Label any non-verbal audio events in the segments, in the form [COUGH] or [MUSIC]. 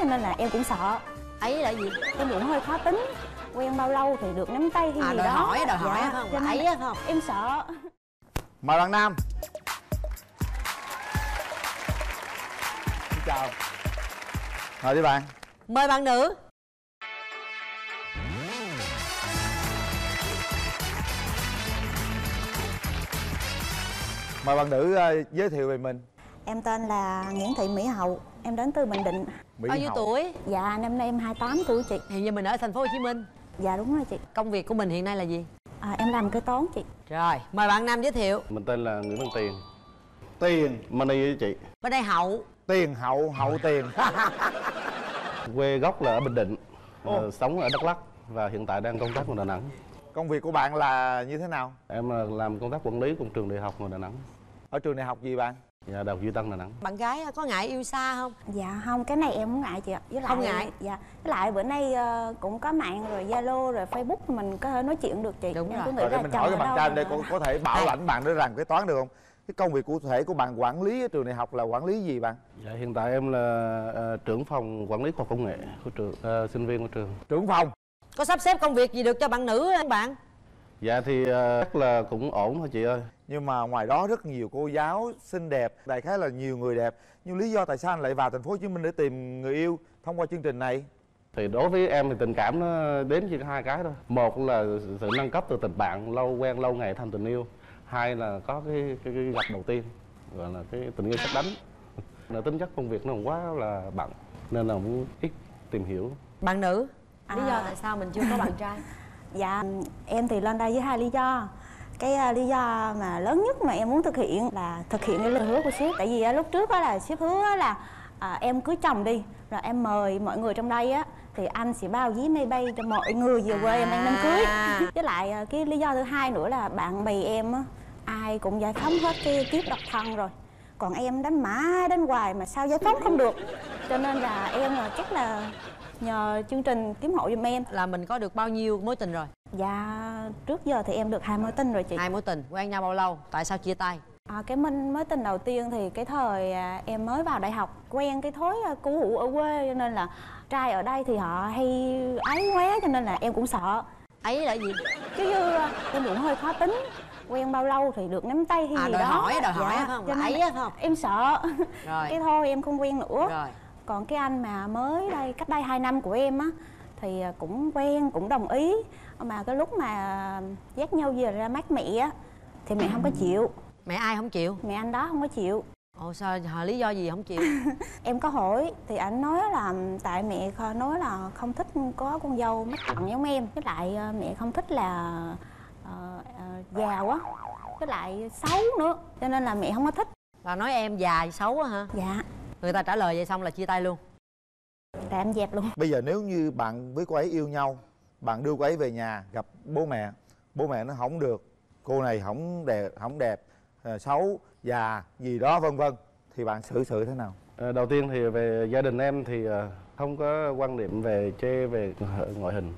cho nên là em cũng sợ. Ấy là gì? Em cũng hơi khó tính quen bao lâu thì được nắm tay hay à gì đòi đó. hỏi đòi hỏi Dạ, phải không? ấy không? em sợ. Mời bạn nam. Xin chào. Mời đi bạn. Mời bạn nữ. Mời bạn nữ ờ, giới thiệu về mình. Em tên là Nguyễn Thị Mỹ Hậu em đến từ Bình Định. Mỹ bao nhiêu tuổi? Dạ năm nay em 28 tuổi chị. Hiện giờ mình ở thành phố Hồ Chí Minh. Dạ đúng rồi chị. Công việc của mình hiện nay là gì? À, em làm kế toán chị. Rồi mời bạn nam giới thiệu. Mình tên là Nguyễn Văn Tiền. Tiền. Money với chị. Bên đây hậu. Tiền hậu hậu tiền. [LAUGHS] Quê gốc là ở Bình Định Ồ. ờ, Sống ở Đắk Lắk Và hiện tại đang công tác ở Đà Nẵng. Công việc của bạn là như thế nào? Em là làm công tác quản lý của trường đại học ở Đà Nẵng. Ở trường đại học gì bạn Dạ, Đại học Duy Tân Đà Nẵng. Bạn gái có ngại yêu xa không? Dạ không cái này em không ngại chị ạ. Với lại Không ngại? dạ với lại bữa nay ờ, cũng có mạng rồi zalo rồi facebook mình có thể nói chuyện được chị. Đúng rồi. rồi để mình hỏi ở cái bạn trai đây có, có thể bảo lãnh bạn để làm kế toán được không? Cái công việc cụ thể của bạn quản lý ở trường đại học là quản lý gì bạn? Dạ, Hiện tại em là ờ, trưởng phòng quản lý khoa học công nghệ của trường ờ, Sinh viên của trường. Trưởng phòng? Có sắp xếp công việc gì được cho bạn nữ không bạn? Dạ thì ờ, chắc là cũng ổn thôi chị ơi nhưng mà ngoài đó rất nhiều cô giáo xinh đẹp đại khái là nhiều người đẹp. Nhưng lý do tại sao anh lại vào thành phố Hồ Chí Minh để tìm người yêu thông qua chương trình này? Thì đối với em thì tình cảm nó đến chỉ có hai cái thôi. Một là sự nâng cấp từ tình bạn lâu quen lâu ngày thành tình yêu. Hai là có cái, cái, cái gặp đầu tiên Gọi là cái tình yêu sắp đánh. Là tính chất công việc nó quá là bận Nên là cũng ít tìm hiểu. Bạn nữ lý À. do tại sao mình chưa có bạn trai? [LAUGHS] Dạ, em thì lên đây với hai lý do cái à, lý do mà lớn nhất mà em muốn thực hiện là thực hiện cái lời hứa của sếp. Tại vì à, lúc trước á là sếp hứa á là à, em cưới chồng đi rồi em mời mọi người trong đây á thì anh sẽ bao vé máy bay cho mọi người về quê em ăn đám cưới. À. với lại à, cái lý do thứ hai nữa là bạn bè em á ai cũng giải phóng hết cái kiếp độc thân rồi. Còn em đánh mãi đánh hoài mà sao giải phóng không được. Cho nên là em là chắc là nhờ chương trình kiếm hộ giùm em. Là mình có được bao nhiêu mối tình rồi Dạ trước giờ thì em được hai mối tình rồi chị. hai mối tình quen nhau bao lâu tại sao chia tay À, cái minh mối tình đầu tiên thì cái thời à, em mới vào đại học quen cái thối à, cũ hủ ở quê cho nên là trai ở đây thì họ hay ấy quá cho nên là em cũng sợ. ấy là gì Chứ như à, em cũng hơi khó tính quen bao lâu thì được nắm tay hay À, gì đòi đó. hỏi, đòi hỏi phải không? cho Ấy không? Em sợ. Rồi. cái thôi em không quen nữa. rồi Còn cái anh mà mới đây cách đây 2 năm của em á thì à, cũng quen cũng đồng ý. Mà cái lúc mà dắt nhau về ra mắt mẹ á thì mẹ không có chịu. Mẹ ai không chịu? Mẹ anh đó không có chịu. Ồ sao họ lý do gì không chịu? [LAUGHS] Em có hỏi thì anh nói là tại mẹ nói là không thích có con dâu mắt cận giống em. Với lại ờ, mẹ không thích là ờ, ờ, giàu á. Với lại xấu nữa cho nên là mẹ không có thích. Là nói em già xấu á hả? Dạ. Người ta trả lời vậy xong là chia tay luôn là em dẹp luôn. Bây giờ nếu như bạn với cô ấy yêu nhau bạn đưa cô ấy về nhà gặp bố mẹ bố mẹ nó không được cô này không đẹp không đẹp ờ, xấu già gì đó vân vân thì bạn xử sự thế nào? Ờ, Đầu tiên thì về gia đình em thì ờ, không có quan điểm về chê về ngoại hình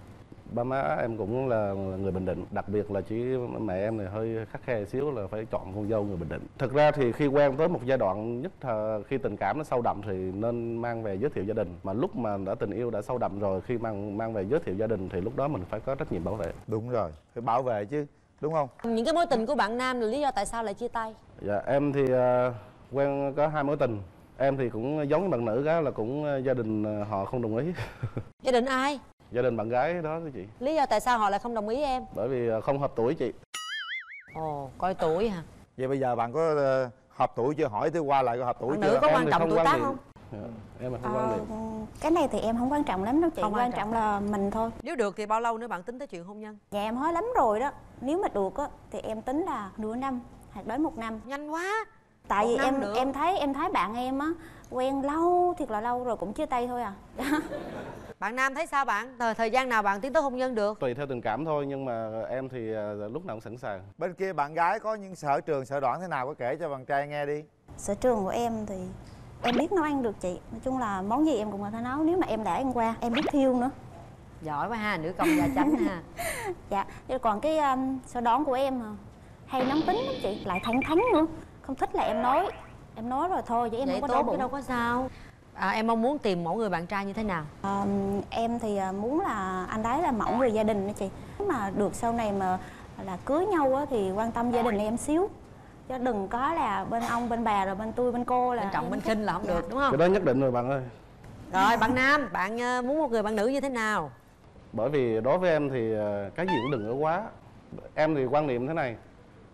ba má em cũng là là người bình định. Đặc biệt là chỉ mẹ em này hơi khắc khe xíu là phải chọn con dâu người bình định. Thực ra thì khi quen tới một giai đoạn nhất là khi tình cảm nó sâu đậm thì nên mang về giới thiệu gia đình. Mà lúc mà đã tình yêu đã sâu đậm rồi khi mang mang về giới thiệu gia đình thì lúc đó mình phải có trách nhiệm bảo vệ. Đúng rồi phải bảo vệ chứ đúng không? Những cái mối tình của bạn nam là lý do tại sao lại chia tay? Dạ em thì ờ, quen có hai mối tình. Em thì cũng giống như bạn nữ đó là cũng ờ, gia đình ờ, họ không đồng ý. Gia đình ai gia đình bạn gái đó đó chị. Lý do tại sao họ lại không đồng ý em? Bởi vì ờ, không hợp tuổi chị. Ồ coi tuổi hả? Vậy bây giờ bạn có ờ, hợp tuổi chưa? Hỏi tôi qua lại có hợp tuổi Bạn chưa? nữ có quan trọng tuổi quan tác không? Dạ, em là không quan Ờ, niệm. cái này thì em không quan trọng lắm đâu chị. Không quan quan trọng. trọng là mình thôi. Nếu được thì bao lâu nữa bạn tính tới chuyện hôn nhân? Nhà em hối lắm rồi đó. Nếu mà được á thì em tính là nửa năm hoặc đến một năm. Nhanh quá! Tại Một vì em được. em thấy em thấy bạn em á quen lâu thiệt là lâu rồi cũng chia tay thôi à [LAUGHS] [LAUGHS] bạn nam thấy sao bạn? Thời thời gian nào bạn tiến tới hôn nhân được? Tùy theo tình cảm thôi nhưng mà em thì ờ, lúc nào cũng sẵn sàng. Bên kia bạn gái có những sở trường sở đoản thế nào có kể cho bạn trai nghe đi. Sở trường của em thì em biết nấu ăn được chị. Nói chung là món gì em cũng có thể nấu nếu mà em đã ăn qua em biết thiêu nữa. Giỏi quá ha nữ công gia chánh ha. [LAUGHS] Dạ chứ còn cái um, sở đoán của em à, hay nóng tính lắm chị lại thẳng thắn nữa. Không thích là em nói em nói rồi thôi chứ em vậy không có tốt chứ bụng. đâu có sao à, em mong muốn tìm mẫu người bạn trai như thế nào? Ờ, em thì à, muốn là anh ấy là mẫu người gia đình đó chị. Nếu mà được sau này mà là cưới nhau á, thì quan tâm gia đình em xíu. Chứ đừng có là bên ông bên bà rồi bên tôi bên cô là bên trọng bên thích. khinh là không Dạ. được đúng cái không đó nhất định rồi bạn ơi. Rồi bạn nam bạn ờ, muốn một người bạn nữ như thế nào? Bởi vì đối với em thì ờ, cái gì cũng đừng có quá. Em thì quan niệm thế này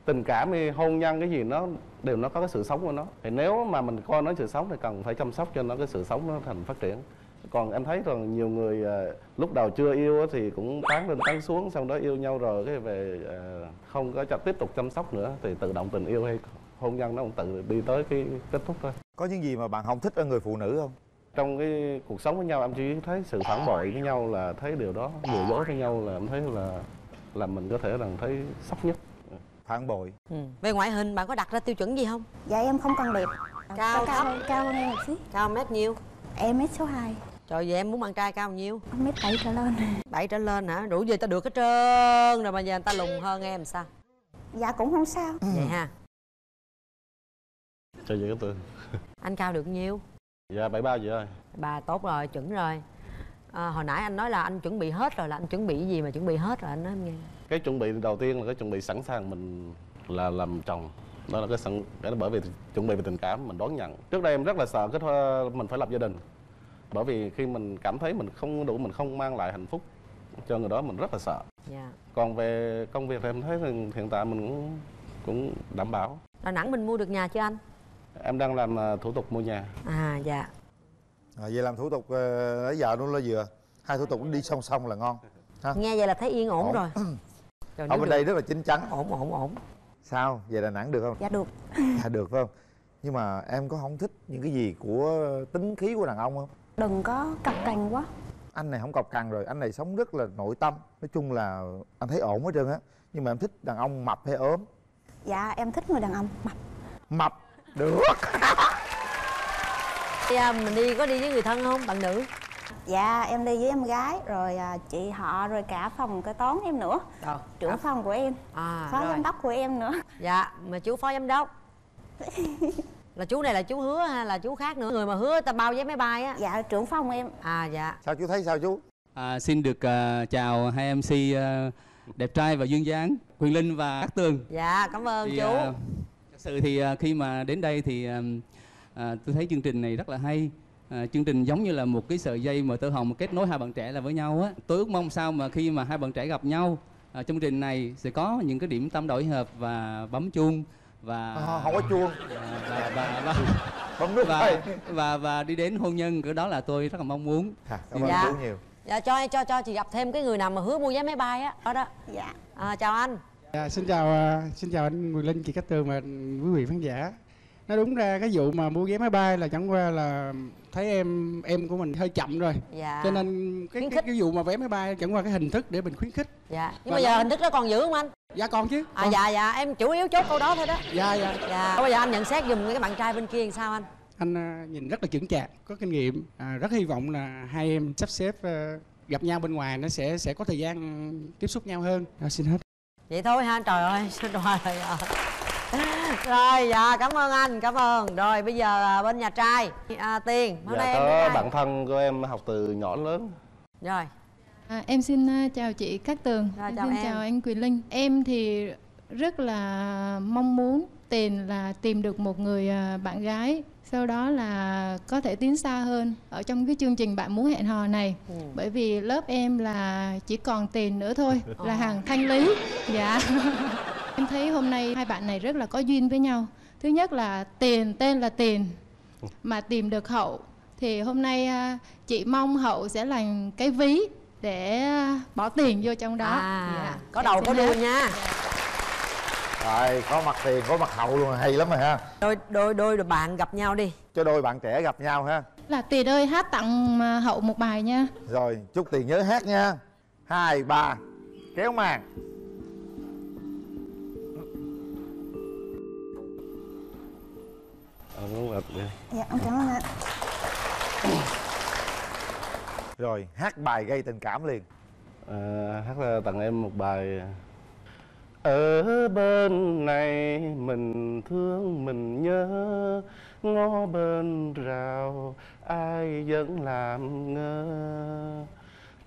tình cảm hay hôn nhân cái gì nó đều nó có cái sự sống của nó. Thì nếu mà mình coi nó sự sống thì cần phải chăm sóc cho nó cái sự sống nó thành phát triển. Còn em thấy rằng nhiều người ờ, lúc đầu chưa yêu thì cũng tán lên tán xuống xong đó yêu nhau rồi cái về ờ, không có tiếp tục chăm sóc nữa thì tự động tình yêu hay hôn nhân nó cũng tự đi tới cái kết thúc thôi. Có những gì mà bạn không thích ở người phụ nữ không? Trong cái cuộc sống với nhau em chỉ thấy sự phản bội với nhau là thấy điều đó lừa dối với nhau là em thấy là là mình có thể là thấy sốc nhất phản bội. Ừ. về ngoại hình bạn có đặt ra tiêu chuẩn gì không? Dạ em không cần đẹp. Cao, cao hơn cao hơn em một xíu. Cao mét nhiêu? Em mét số 2 trời vậy em muốn bạn trai cao bao nhiêu mét bảy trở lên. Bảy trở lên hả? Đủ gì ta được hết trơn rồi mà giờ người ta lùn hơn em sao? Dạ cũng không sao. Vậy ha. Cho vậy cái từ [LAUGHS] anh cao được nhiêu? Dạ bảy ba vậy ơi bà tốt rồi chuẩn rồi. À, hồi nãy anh nói là anh chuẩn bị hết rồi là anh chuẩn bị cái gì mà chuẩn bị hết rồi? Anh nói em nghe cái chuẩn bị đầu tiên là cái chuẩn bị sẵn sàng mình là làm chồng. Đó là cái sẵn cái bởi vì chuẩn bị về tình cảm mình đón nhận. Trước đây em rất là sợ cái thôi mình phải lập gia đình. Bởi vì khi mình cảm thấy mình không đủ mình không mang lại hạnh phúc cho người đó mình rất là sợ. Dạ. Còn về công việc thì em thấy thì hiện tại mình cũng cũng đảm bảo. Đà nẵng mình mua được nhà chưa anh? Em đang làm à, thủ tục mua nhà. À dạ. À, vậy làm thủ tục uh, lấy vợ luôn là vừa. Hai thủ tục đi song song là ngon. Ha? Nghe vậy là thấy yên ổn Ổn. Rồi [CLEARS THROAT] ở bên được- đây rất là chín chắn. Ổn ổn ổn sao? Về đà nẵng được không? Dạ được. [LAUGHS] Dạ được phải không? Nhưng mà em có không thích những cái gì của tính khí của đàn ông không? Đừng có cọc cành quá. Anh này không cọc cằn rồi. Anh này sống rất là nội tâm. Nói chung là anh thấy ổn hết trơn á. Nhưng mà em thích đàn ông mập hay ốm? Dạ em thích người đàn ông mập. Mập. Được. [LAUGHS] À, mình đi có đi với người thân không bạn nữ dạ em đi với em gái rồi à, chị họ rồi cả phòng kế toán em nữa Đâu? trưởng phòng của em à phó rồi. giám đốc của em nữa dạ mà chú phó giám đốc [LAUGHS] là chú này là chú hứa hay là chú khác nữa người mà hứa ta bao vé máy bay á dạ trưởng phòng em à dạ sao chú thấy sao chú À, xin được à, chào hai MC à, đẹp trai và duyên dáng Quyền Linh và Cát Tường. dạ cảm ơn Thì, chú à, thật sự thì à, khi mà đến đây thì à, à, tôi thấy chương trình này rất là hay. À, chương trình giống như là một cái sợi dây mà tơ hồng kết nối hai bạn trẻ là với nhau á. Tôi ước mong sao mà khi mà hai bạn trẻ gặp nhau à, trong chương trình này sẽ có những cái điểm tâm đổi hợp và bấm chuông và à, không có chuông và, và, và, [LAUGHS] bấm nút và, và, và, và đi đến hôn nhân cái đó là tôi rất là mong muốn. à, cảm ơn Dạ. nhiều dạ cho cho cho chị gặp thêm cái người nào mà hứa mua vé máy bay á đó đó dạ à, chào anh Dạ, xin chào à, xin chào anh Quyền Linh, chị Cát Tường và quý vị khán giả. Nói đúng ra cái vụ mà mua vé máy bay là chẳng qua là thấy em em của mình hơi chậm rồi. dạ Cho nên cái, Khuyến cái khích. cái vụ mà vé máy bay chẳng qua cái hình thức để mình khuyến khích. dạ nhưng Và mà giờ nó- hình thức đó còn giữ không anh Dạ còn chứ. à còn. dạ dạ em chủ yếu chốt câu đó thôi đó Dạ dạ. dạ bây giờ anh nhận xét giùm cái bạn trai bên kia làm sao anh Anh à, nhìn rất là chững chạc, có kinh nghiệm. À, rất hy vọng là hai em sắp xếp à, gặp nhau bên ngoài nó sẽ sẽ có thời gian tiếp xúc nhau hơn. À, xin hết. vậy thôi ha trời ơi [LAUGHS] trời ơi [LAUGHS] rồi dạ cảm ơn anh cảm ơn rồi bây giờ à, bên nhà trai à, hôm nay dạ em có ai? bạn thân của em học từ nhỏ đến lớn rồi À, em xin à, chào chị Cát Tường, Rồi, em chào xin em. chào anh Quyền Linh. Em thì rất là mong muốn tiền là tìm được một người à, bạn gái, sau đó là có thể tiến xa hơn ở trong cái chương trình bạn muốn hẹn hò này. Ừ. Bởi vì lớp em là chỉ còn tiền nữa thôi, [LAUGHS] là Ồ. hàng thanh lý. Dạ. [LAUGHS] em thấy hôm nay hai bạn này rất là có duyên với nhau. Thứ nhất là tiền tên là tiền mà tìm được hậu thì hôm nay à, chị mong hậu sẽ là cái ví để à, bỏ tiền vô trong đó à, Dạ. có đầu có đuôi nha rồi có mặt tiền có mặt hậu luôn hay lắm rồi ha. Đôi đôi đôi đôi bạn gặp nhau đi. Cho đôi bạn trẻ gặp nhau ha. Là tiền ơi hát tặng à, hậu một bài nha. Rồi chúc tiền nhớ hát nha. Hai ba kéo màn. À, đúng rồi. dạ em cảm ơn ạ. Rồi hát bài gây tình cảm liền. À, hát là tặng em một bài ở bên này mình thương, mình nhớ. Ngó bên rào, ai vẫn làm ngơ.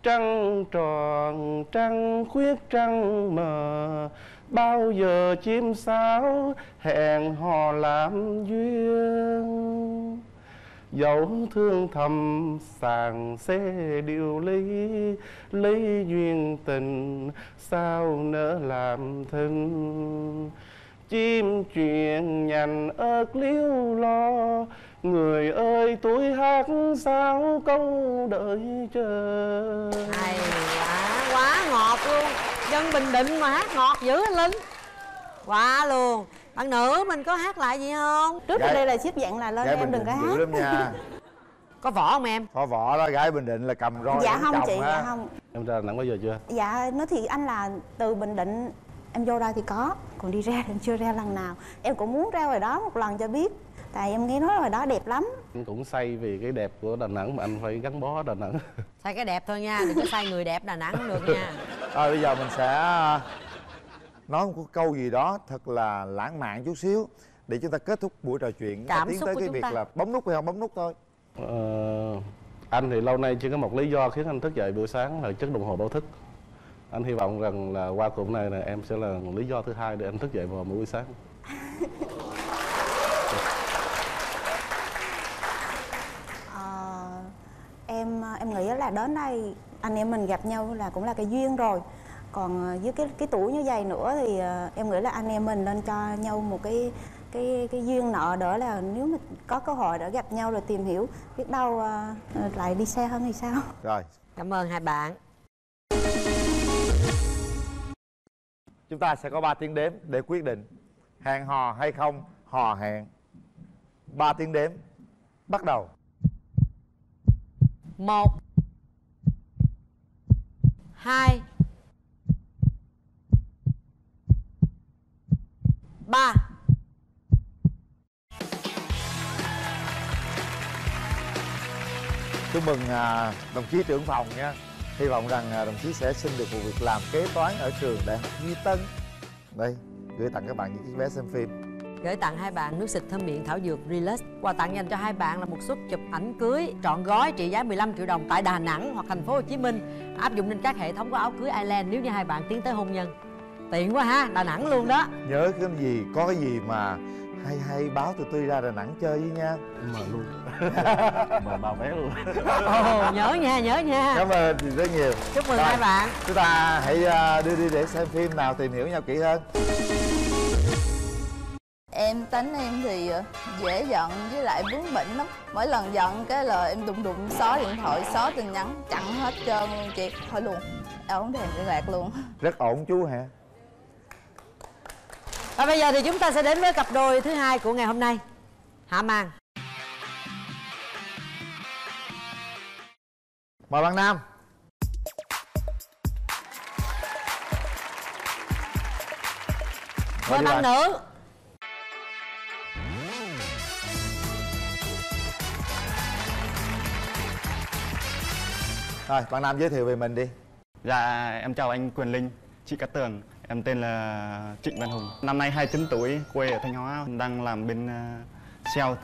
Trăng tròn, trăng khuyết, trăng mờ. Bao giờ chim sáo hẹn hò làm duyên? Dẫu thương thầm sàng xê điều lý lý duyên tình sao nỡ làm thân. Chim chuyện nhành ớt liếu lo, người ơi tôi hát sao câu đợi chờ. Hay quá quá ngọt luôn. Dân bình định mà hát ngọt dữ anh linh. Quá luôn bạn nữ mình có hát lại gì không? Trước Gái- đây là ship dặn là lên gái em bình đừng định có hát. lắm nha. Có võ không em? Có võ đó gái bình định là cầm roi dạ không chị á. dạ không. Em ra Đà nẵng bao giờ chưa? Dạ nói thì anh là từ bình định em vô đây thì có còn đi ra thì em chưa ra lần nào. Em cũng muốn ra ngoài đó một lần cho biết tại em nghe nói ngoài đó đẹp lắm. Anh cũng say vì cái đẹp của Đà Nẵng mà anh phải gắn bó Đà Nẵng. Sai cái đẹp thôi nha đừng có sai người đẹp đà nẵng không được nha. Rồi bây giờ mình sẽ nói một câu gì đó thật là lãng mạn chút xíu để chúng ta kết thúc buổi trò chuyện. Cảm tiến xúc tới của cái chúng việc ta. là bấm nút hay không bấm nút thôi. Ờ, anh thì lâu nay chỉ có một lý do khiến anh thức dậy buổi sáng là chiếc đồng hồ báo thức. Anh hy vọng rằng là qua cuộc này là em sẽ là lý do thứ hai để anh thức dậy vào mỗi buổi sáng. [LAUGHS] Ờ, em em nghĩ là đến đây anh em mình gặp nhau là cũng là cái duyên rồi còn ờ, với cái cái tuổi như vậy nữa thì ờ, em nghĩ là anh em mình nên cho nhau một cái cái cái duyên nợ đỡ là nếu mà có cơ hội để gặp nhau rồi tìm hiểu biết đâu ờ, lại đi xa hơn thì sao? Rồi. Cảm ơn hai bạn. Chúng ta sẽ có 3 tiếng đếm để quyết định hẹn hò hay không hò hẹn. 3 tiếng đếm. Bắt đầu. Một hai ba chúc mừng à, đồng chí trưởng phòng nha hy vọng rằng à, đồng chí sẽ xin được một việc làm kế toán ở trường đại học duy tân đây gửi tặng các bạn những chiếc vé xem phim gửi tặng hai bạn nước xịt thơm miệng thảo dược Relax. Quà tặng dành cho hai bạn là một suất chụp ảnh cưới trọn gói trị giá 15 triệu đồng tại Đà Nẵng hoặc thành phố Hồ Chí Minh. Áp dụng trên các hệ thống của áo cưới Island nếu như hai bạn tiến tới hôn nhân. Tiện quá ha, Đà Nẵng luôn đó. nhớ cái gì có cái gì mà hay hay báo tụi tôi ra đà nẵng chơi với nha mời luôn [LAUGHS] mời bao vé luôn Ồ, nhớ nha, nhớ nha. cảm ơn chị rất nhiều Chúc mừng Rồi. hai bạn. chúng ta hãy à, đưa đi để xem phim nào tìm hiểu nhau kỹ hơn Em tính em thì ờ, dễ giận với lại bướng bỉnh lắm Mỗi lần giận cái là em đụng đụng xóa điện thoại, xóa tin nhắn Chặn hết trơn luôn chị Thôi luôn Em không thèm liên lạc luôn rất ổn chú hả Và bây giờ thì chúng ta sẽ đến với cặp đôi thứ hai của ngày hôm nay. Hạ Màn. mời bạn nam Mời bạn nữ. rồi bạn nam giới thiệu về mình đi Dạ, em chào anh Quyền Linh, chị Cát Tường. Em tên là Trịnh Văn Hùng. Năm nay 29 tuổi, quê ở Thanh Hóa, đang làm bên uh, sale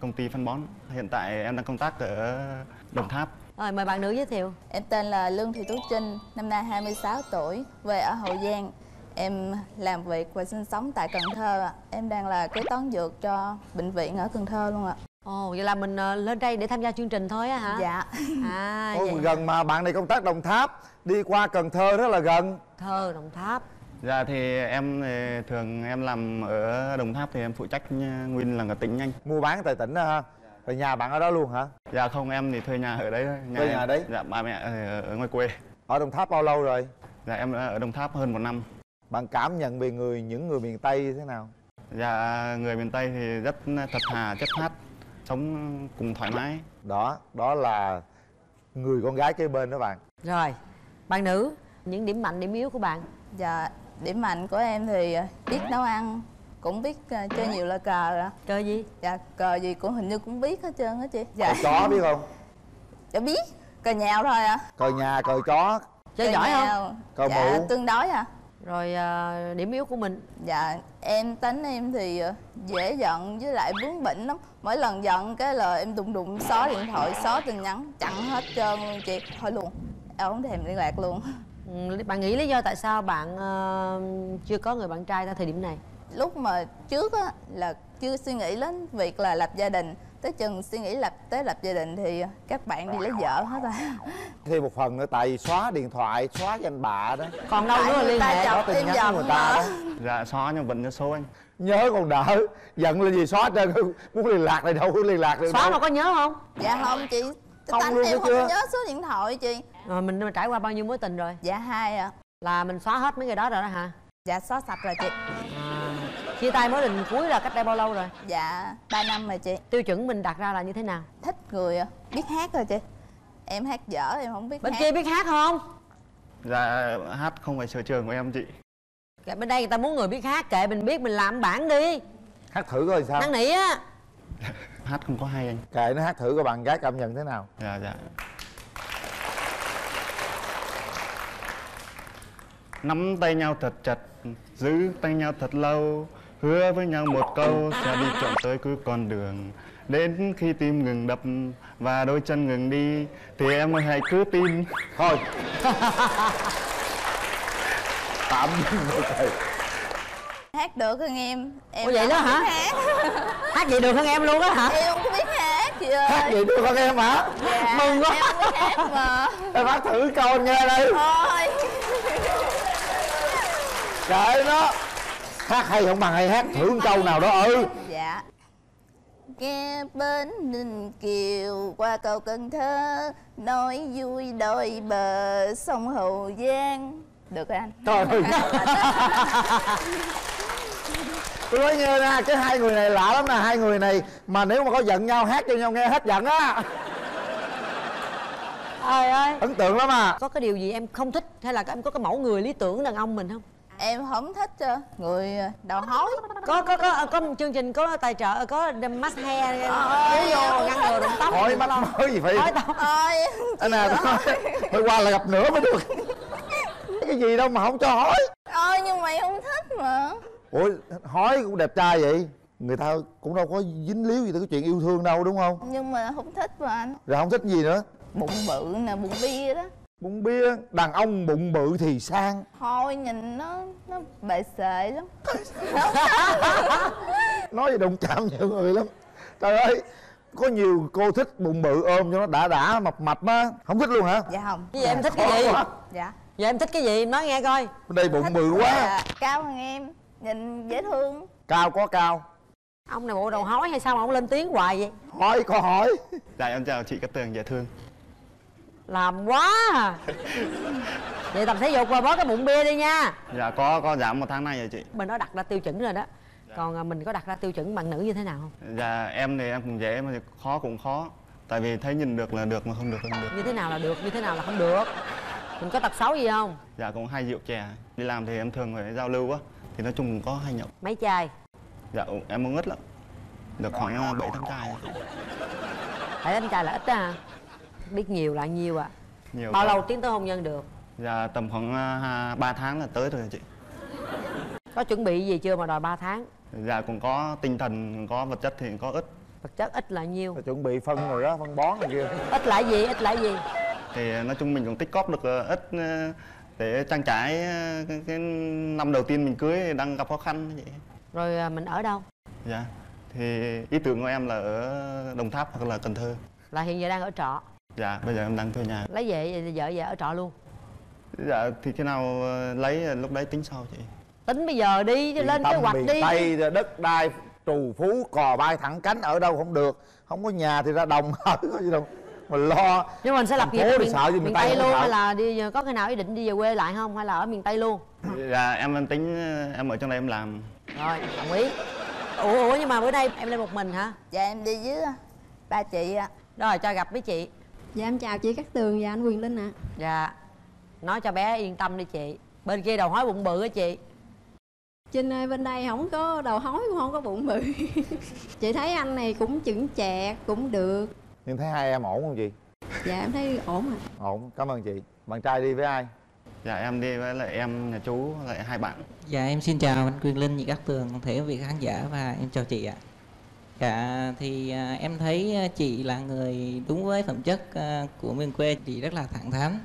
công ty phân bón. Hiện tại em đang công tác ở Đồng Tháp. Rồi mời bạn nữ giới thiệu. Em tên là Lương Thị Tú Trinh Năm nay 26 tuổi Về ở Hậu Giang Em làm việc và sinh sống tại Cần Thơ ạ. Em đang là kế toán dược cho bệnh viện ở Cần Thơ luôn ạ Ồ, vậy là mình ờ, lên đây để tham gia chương trình thôi á hả? Dạ À, Ôi, vậy. gần mà bạn này công tác đồng tháp đi qua cần thơ rất là gần Thơ, Đồng Tháp. Dạ thì em thì thường em làm ở Đồng Tháp thì em phụ trách uh, nguyên là ở tỉnh anh. mua bán tại tỉnh đó ha rồi nhà bạn ở đó luôn hả Dạ không, em thì thuê nhà ở đấy thôi. Thuê em- nhà ở đấy? Dạ, ba mẹ ở, ở ngoài quê. ở đồng tháp bao lâu rồi Dạ em ở Đồng Tháp hơn một năm. bạn cảm nhận về người những người miền tây thế nào Dạ người miền Tây thì rất thật thà, chất phát, sống cùng thoải mái. đó đó là người con gái kế bên đó bạn Rồi, bạn nữ, những điểm mạnh, điểm yếu của bạn. Dạ Điểm mạnh của em thì ờ, biết nấu ăn Cũng biết ờ, chơi nhiều là cờ ạ Chơi gì? Dạ cờ gì cũng hình như cũng biết hết trơn á chị. Dạ. Cờ chó biết không? Dạ biết Cờ nhào thôi ạ cờ nhà cờ chó. Chơi giỏi không? Cờ dạ, mụ. tương đối à. Rồi à, điểm yếu của mình? Dạ, em tính em thì ờ, dễ giận với lại bướng bỉnh lắm. Mỗi lần giận cái là em đụng đụng xóa điện thoại, xóa tin nhắn, chặn hết trơn luôn chị. Thôi luôn, em không thèm liên lạc luôn bạn nghĩ lý do tại sao bạn ờ, chưa có người bạn trai tại thời điểm này? Lúc mà trước á là chưa suy nghĩ đến việc là lập gia đình. Tới chừng suy nghĩ lập tới lập gia đình thì các bạn đi lấy vợ hết rồi [LAUGHS] thêm một phần nữa tại vì xóa điện thoại xóa danh bạ đó. Còn đâu nữa liên hệ. Có tin nhắn người ta đó. Dạ xóa nhưng vẫn nhớ số anh. Nhớ còn đỡ. Giận là gì? Xóa trên [LAUGHS] muốn liên lạc này đâu có liên lạc được xóa đâu. mà có nhớ không? Dạ không chị Không Tánh luôn em không chưa? nhớ số điện thoại chị. Rồi mình trải qua bao nhiêu mối tình rồi? Dạ hai ạ. Là mình xóa hết mấy người đó rồi đó hả? Dạ xóa sạch rồi chị. À, chia tay mối tình cuối là cách đây bao lâu rồi? Dạ 3 năm rồi chị. Tiêu chuẩn mình đặt ra là như thế nào? Thích người biết hát rồi chị. Em hát dở em không biết bên hát. kia biết hát không? Dạ hát không phải sở trường của em chị. Kệ, bên đây người ta muốn người biết hát kệ mình biết mình làm bản đi. Hát thử coi sao. Năn nỉ á [LAUGHS] hát không có hay anh. Kệ nó hát thử coi bạn gái cảm nhận thế nào. Dạ dạ. Nắm tay nhau thật chặt giữ tay nhau thật lâu hứa với nhau một câu sẽ đi trọn tới cuối con đường. Đến khi tim ngừng đập và đôi chân ngừng đi thì em ơi hãy cứ tin. Thôi. [LAUGHS] Tạm dừng thời Hát được hơn em? Em Ủa vậy đó hả? Hát. Hát vậy được hơn em luôn á hả? Em không biết hát chị ơi. Hát vậy được không em hả? Dạ, mừng quá. Em không biết hát mà. Em hát thử câu anh nghe đây Thôi. Kệ nó hát hay không bằng hay hát thử một câu nào đó ừ Dạ. Nghe bến Ninh Kiều qua cầu Cần Thơ Nói vui đôi bờ sông Hậu Giang Được rồi anh. Trời ơi [LAUGHS] tôi nói nghe nè cái hai người này lạ lắm nè. Hai người này mà nếu mà có giận nhau hát cho nhau nghe hết giận á. Trời ơi. Ấn tượng lắm à. Có cái điều gì em không thích hay là em có cái mẫu người lý tưởng đàn ông mình không? Em không thích ờ, người đầu hói. Có có có có chương trình có tài trợ có mask hair kéo vô ngăn ngừa rụng tóc. Hỏi mắt mới gì tóc. Thôi. Anh nè thôi. Phải qua là gặp nữa mới được cái gì đâu mà không cho hỏi. Ôi nhưng mày không thích mà. Ủa hỏi cũng đẹp trai vậy. Người ta cũng đâu có dính líu gì tới cái chuyện yêu thương đâu đúng không? Nhưng mà không thích mà anh. Rồi không thích gì nữa. Bụng bự nè, bụng bia đó. Bụng bia đàn ông bụng bự thì sang. Thôi nhìn nó nó bệ sệ lắm. [LAUGHS] Nói gì đụng chạm nhiều người lắm. Trời ơi có nhiều cô thích bụng bự ôm cho nó đã đã mập mập á. Không thích luôn hả? Dạ không. Gì em thích cái gì. Dạ giờ em thích cái gì? Em nói nghe coi. Bên đây bụng bự quá. Dạ, Cao hơn em. Nhìn dễ thương. Cao có cao. Ông này bộ đầu hói hay sao mà ông lên tiếng hoài vậy? Hỏi có hỏi dạ em chào chị Cát Tường dễ thương. Làm quá à. vậy tập thể dục và bó cái bụng bia đi nha. Dạ có có giảm một tháng nay rồi chị. Mình đã đặt ra tiêu chuẩn rồi đó. Còn à, mình có đặt ra tiêu chuẩn bạn nữ như thế nào không? Dạ em thì em cũng dễ mà khó cũng khó. Tại vì thấy nhìn được là được mà không được là không được. Như thế nào là được như thế nào là không được mình có tật xấu gì không? Dạ cũng hay rượu chè. Đi làm thì em thường phải giao lưu á. Thì nói chung cũng có hay nhậu. Mấy chai? Dạ em uống ít lắm. Được khoảng ờ, bảy tám chai. Phải đánh chai là ít đó hả? Biết nhiều là nhiều à nhiều bao quá. lâu tiến tới hôn nhân được? Dạ tầm khoảng 3 tháng là tới rồi chị. Có chuẩn bị gì chưa mà đòi 3 tháng? Dạ cũng có tinh thần có vật chất thì có ít. Vật chất ít là nhiêu? Chuẩn bị phân rồi đó phân bón này kia. Ít là gì ít là gì thì nói chung mình cũng tích cóp được ờ, ít ờ, để trang trải ờ, cái, cái năm đầu tiên mình cưới đang gặp khó khăn vậy. Rồi mình ở đâu? Dạ thì ý tưởng của em là ở đồng tháp hoặc là cần thơ. Là hiện giờ đang ở trọ? Dạ bây giờ em đang thuê nhà. Lấy về vợ về ở trọ luôn? Dạ thì khi nào ờ, lấy ờ, lúc đấy tính sau chị. Tính bây giờ đi chứ lên kế hoạch đi tây đất đai trù phú cò bay thẳng cánh ở đâu không được. Không có nhà thì ra đồng [LAUGHS] ở có gì đâu mà lo. Nhưng mà mình sẽ lập nghiệp thì sợ gì miền tây tây luôn hay là đi có cái nào ý định đi về quê lại không? Hay là ở miền tây luôn? Dạ em em tính ờ, em ở trong đây em làm. Rồi đồng ý. Ủa ủa nhưng mà bữa nay em lên một mình hả? Dạ em đi với ba chị ạ. Rồi cho gặp với chị. Dạ em chào chị Cát Tường và anh Quyền Linh ạ. Dạ nói cho bé yên tâm đi chị. Bên kia đầu hói bụng bự á chị. Trinh ơi bên đây không có đầu hói cũng không có bụng bự. [LAUGHS] Chị thấy anh này cũng chững chạc cũng được nhưng thấy hai em ổn không chị Dạ em thấy ổn ạ ổn cảm ơn chị bạn trai đi với ai dạ em đi với lại em nhà chú lại hai bạn Dạ em xin chào anh Quyền Linh, chị Cát Tường, thể quý vị khán giả và em chào chị ạ. Dạ thì à, em thấy à, chị là người đúng với phẩm chất à, của miền quê, chị rất là thẳng thắn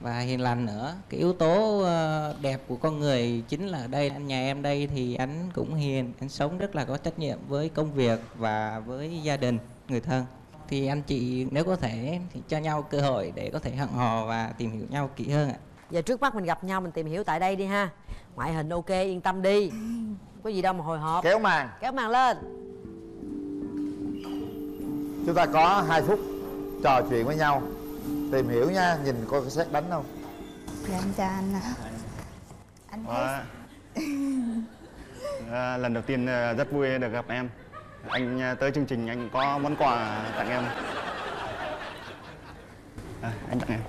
và hiền lành nữa. Cái yếu tố à, đẹp của con người chính là ở đây. Anh nhà em đây thì anh cũng hiền, anh sống rất là có trách nhiệm với công việc và với gia đình, người thân. Thì anh chị nếu có thể thì cho nhau cơ hội để có thể hẹn hò và tìm hiểu nhau kỹ hơn ạ. Giờ trước mắt mình gặp nhau mình tìm hiểu tại đây đi ha. Ngoại hình ok yên tâm đi. Không có gì đâu mà hồi hộp. Kéo màn. Kéo màn lên. Chúng ta có hai phút trò chuyện với nhau. Tìm hiểu nha nhìn coi có xét đánh không. Dạ em chào anh ạ. Anh thấy [LAUGHS] à, lần đầu tiên à, rất vui được gặp em anh à, tới chương trình anh có món quà tặng em à, anh tặng em.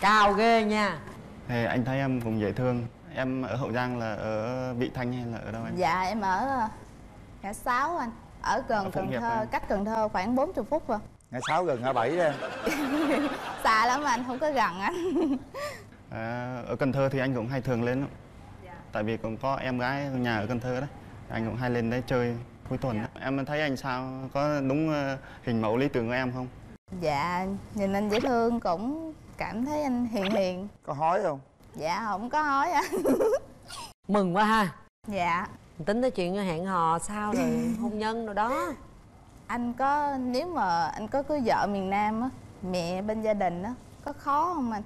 Cao ghê nha. Thì anh thấy em cũng dễ thương. Em ở hậu giang là ở vị thanh hay là ở đâu anh? Dạ em ở ờ, ngã sáu anh. Ở Ở gần Phụng Cần Hiệp Thơ cách Cần Thơ khoảng 40 phút rồi. Ngã sáu gần ngã bảy đó [LAUGHS] xa lắm anh không có gần anh. À, ở cần thơ thì anh cũng hay thường lên. Tại vì cũng có em gái nhà ở cần thơ đấy. Anh cũng hay lên đấy chơi cuối tuần á. em thấy anh sao? Có đúng ờ, hình mẫu lý tưởng của em không? Dạ nhìn anh dễ thương cũng cảm thấy anh hiền hiền. Có hói không? Dạ không có hói anh [LAUGHS] Mừng quá ha. Dạ. Tính tới chuyện hẹn hò sao rồi hôn nhân rồi đó. Anh có nếu mà anh có cưới vợ miền Nam á mẹ bên gia đình á có khó không anh?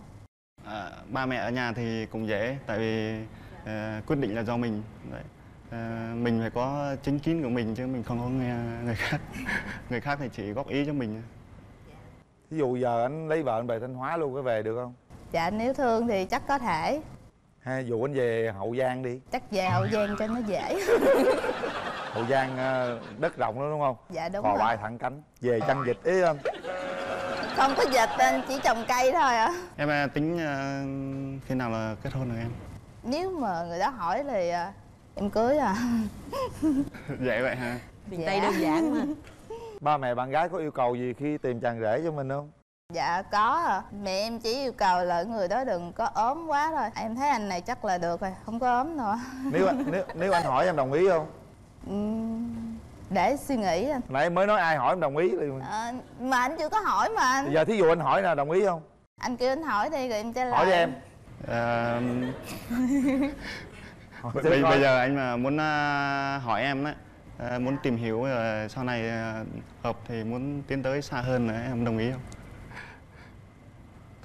À, ba mẹ ở nhà thì cũng dễ tại vì ờ, quyết định là do mình. Đấy. Ờ, mình phải có chính kiến của mình chứ mình không có nghe người khác. [LAUGHS] Người khác thì chỉ góp ý cho mình ví dụ giờ anh lấy vợ anh về thanh hóa luôn có về được không? Dạ nếu thương thì chắc có thể. Hay dụ anh về hậu giang đi. Chắc về hậu giang cho nó dễ. [LAUGHS] Hậu giang ờ, đất rộng lắm đúng không? Dạ đúng rồi. Bay thẳng cánh. Về chăn vịt ý không? Không có dịch anh chỉ trồng cây thôi à. Em ờ, tính ờ, khi nào là kết hôn được em nếu mà người đó hỏi thì à, em cưới à. Dễ [LAUGHS] vậy ha Miền Dạ. Tây đơn giản mà. Ba mẹ bạn gái có yêu cầu gì khi tìm chàng rể cho mình không? Dạ có à. mẹ em chỉ yêu cầu là người đó đừng có ốm quá thôi. Em thấy anh này chắc là được rồi không có ốm nữa. [LAUGHS] Nếu anh nếu nếu anh hỏi em đồng ý không? Ừm, để suy nghĩ anh. Nãy mới nói ai hỏi em đồng ý thì Ờ, mà anh chưa có hỏi mà anh. Giờ thí dụ anh hỏi là đồng ý không? Anh kêu anh hỏi đi rồi em trả lời hỏi đi em Ờ, bây, bây giờ anh mà muốn ờ, hỏi em đấy ờ, muốn tìm hiểu ờ, sau này ờ, hợp thì muốn tiến tới xa hơn nữa em đồng ý không?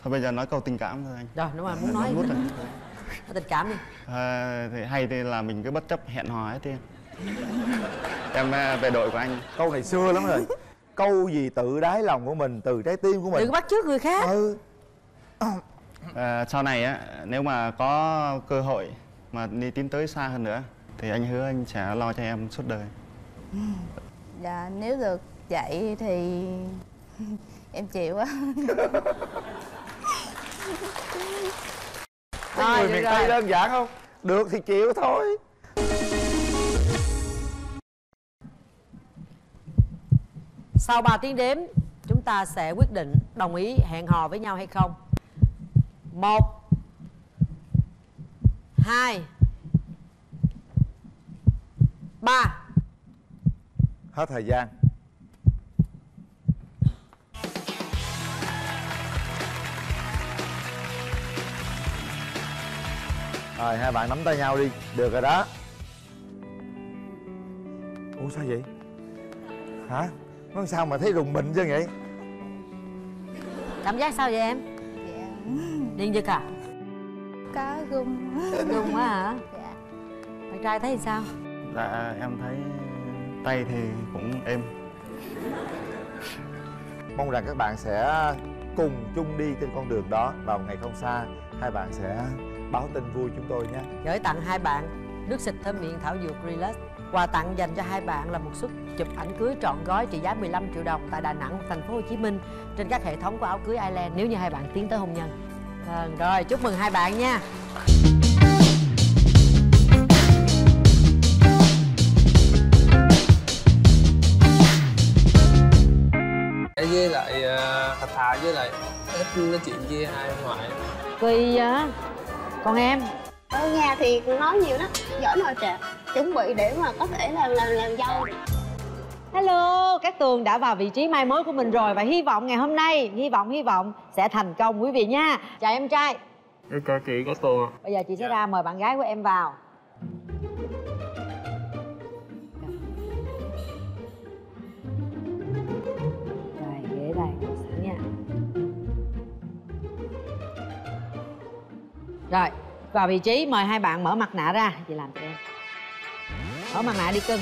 Thôi bây giờ nói câu tình cảm thôi anh. Rồi đúng rồi muốn nói Nút rồi. Nói tình cảm đi. Ờ, thì hay thì là mình cứ bất chấp hẹn hò hết đi em ờ, về đội của anh. Câu này xưa lắm rồi. Câu gì tự đáy lòng của mình từ trái tim của mình. Đừng bắt chước người khác. Ừ Ờ, sau này á nếu mà có cơ hội mà đi tiến tới xa hơn nữa thì anh hứa anh sẽ lo cho em suốt đời. Dạ nếu được vậy thì [LAUGHS] em chịu á. [LAUGHS] Cái người được miền tây đơn giản không? Được thì chịu thôi. Sau 3 tiếng đếm Chúng ta sẽ quyết định đồng ý hẹn hò với nhau hay không Một. Hai. Ba. Hết thời gian. Rồi hai bạn nắm tay nhau đi. Được rồi đó. Ủa sao vậy? Hả? Nó sao mà thấy rùng mình chứ vậy? Cảm giác sao vậy em? Điên giật à? có gung Đúng quá hả? [LAUGHS] dạ Bạn trai thấy sao? dạ em thấy tay thì cũng êm mong rằng các bạn sẽ cùng chung đi trên con đường đó vào ngày không xa hai bạn sẽ báo tin vui chúng tôi nhé Gửi tặng hai bạn nước xịt thơm miệng thảo dược Relax Quà tặng dành cho hai bạn là một suất chụp ảnh cưới trọn gói trị giá 15 triệu đồng tại Đà Nẵng, thành phố Hồ Chí Minh trên các hệ thống của áo cưới Island nếu như hai bạn tiến tới hôn nhân. Vâng, rồi chúc mừng hai bạn nha. với lại ờ, thật thà với lại ít nói chuyện với ai ngoại kỳ á còn em ở nhà thì nói nhiều lắm giỏi nội trợ chuẩn bị để mà có thể làm làm làm dâu Hello, các tường đã vào vị trí mai mối của mình rồi và hy vọng ngày hôm nay, hy vọng hy vọng sẽ thành công quý vị nha. Chào em trai. Em chào chị có tuần ạ Bây giờ chị sẽ ra mời bạn gái của em vào. Rồi, ghế đây, nha. Rồi, vào vị trí mời hai bạn mở mặt nạ ra, chị làm cho em. Mở mặt nạ đi cưng.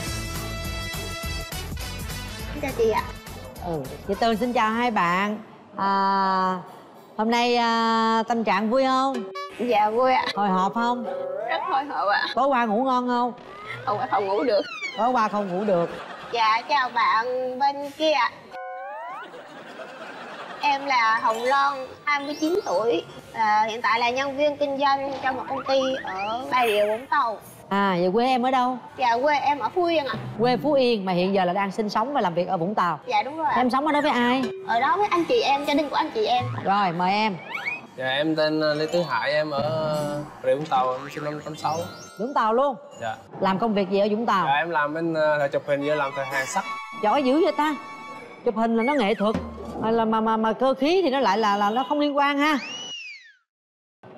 chào chị ạ Ừ, chị Tường xin chào hai bạn. À, hôm nay à, tâm trạng vui không? dạ vui ạ Hồi hộp không? rất hồi hộp ạ Tối qua ngủ ngon không? không không ngủ được Tối qua không ngủ được. dạ chào bạn bên kia ạ em là Hồng Loan 29 tuổi à, hiện tại là nhân viên kinh doanh trong một công ty ở Bà Rịa Vũng Tàu À, vậy quê em ở đâu? dạ quê em ở Phú Yên ạ Quê Phú Yên mà hiện giờ là đang sinh sống và làm việc ở Vũng Tàu. dạ đúng rồi ạ Em sống ở đó với ai? ở đó với anh chị em gia đình của anh chị em Rồi, mời em. dạ em tên ờ, lê tứ hải em ở rịa vũng tàu em sinh năm tám sáu Vũng Tàu luôn. dạ Làm công việc gì ở Vũng Tàu? dạ em làm bên ờ, thợ chụp hình với làm thợ hàng sắt Giỏi dữ vậy ta. Chụp hình là nó nghệ thuật. Mà là mà mà, mà cơ khí thì nó lại là là nó không liên quan ha.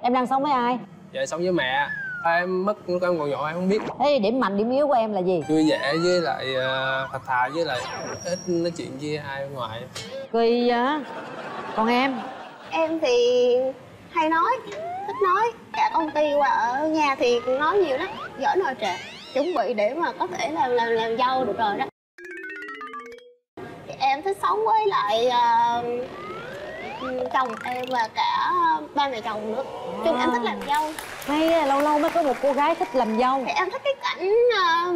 Em đang sống với ai? dạ sống với mẹ à, em mất lúc em còn nhỏ em không biết Thế điểm mạnh điểm yếu của em là gì? vui vẻ với lại ờ, thật thà với lại ít nói chuyện với ai ngoại Kỳ á. Còn em? em thì hay nói thích nói cả công ty và ở nhà thì nói nhiều lắm giỏi nội trợ chuẩn bị để mà có thể làm làm làm dâu được rồi đó em thích sống với lại ờ, chồng em và cả ba mẹ chồng nữa. Chung em thích làm dâu. Hay lâu lâu mới có một cô gái thích làm dâu. thì em thích cái cảnh ờ,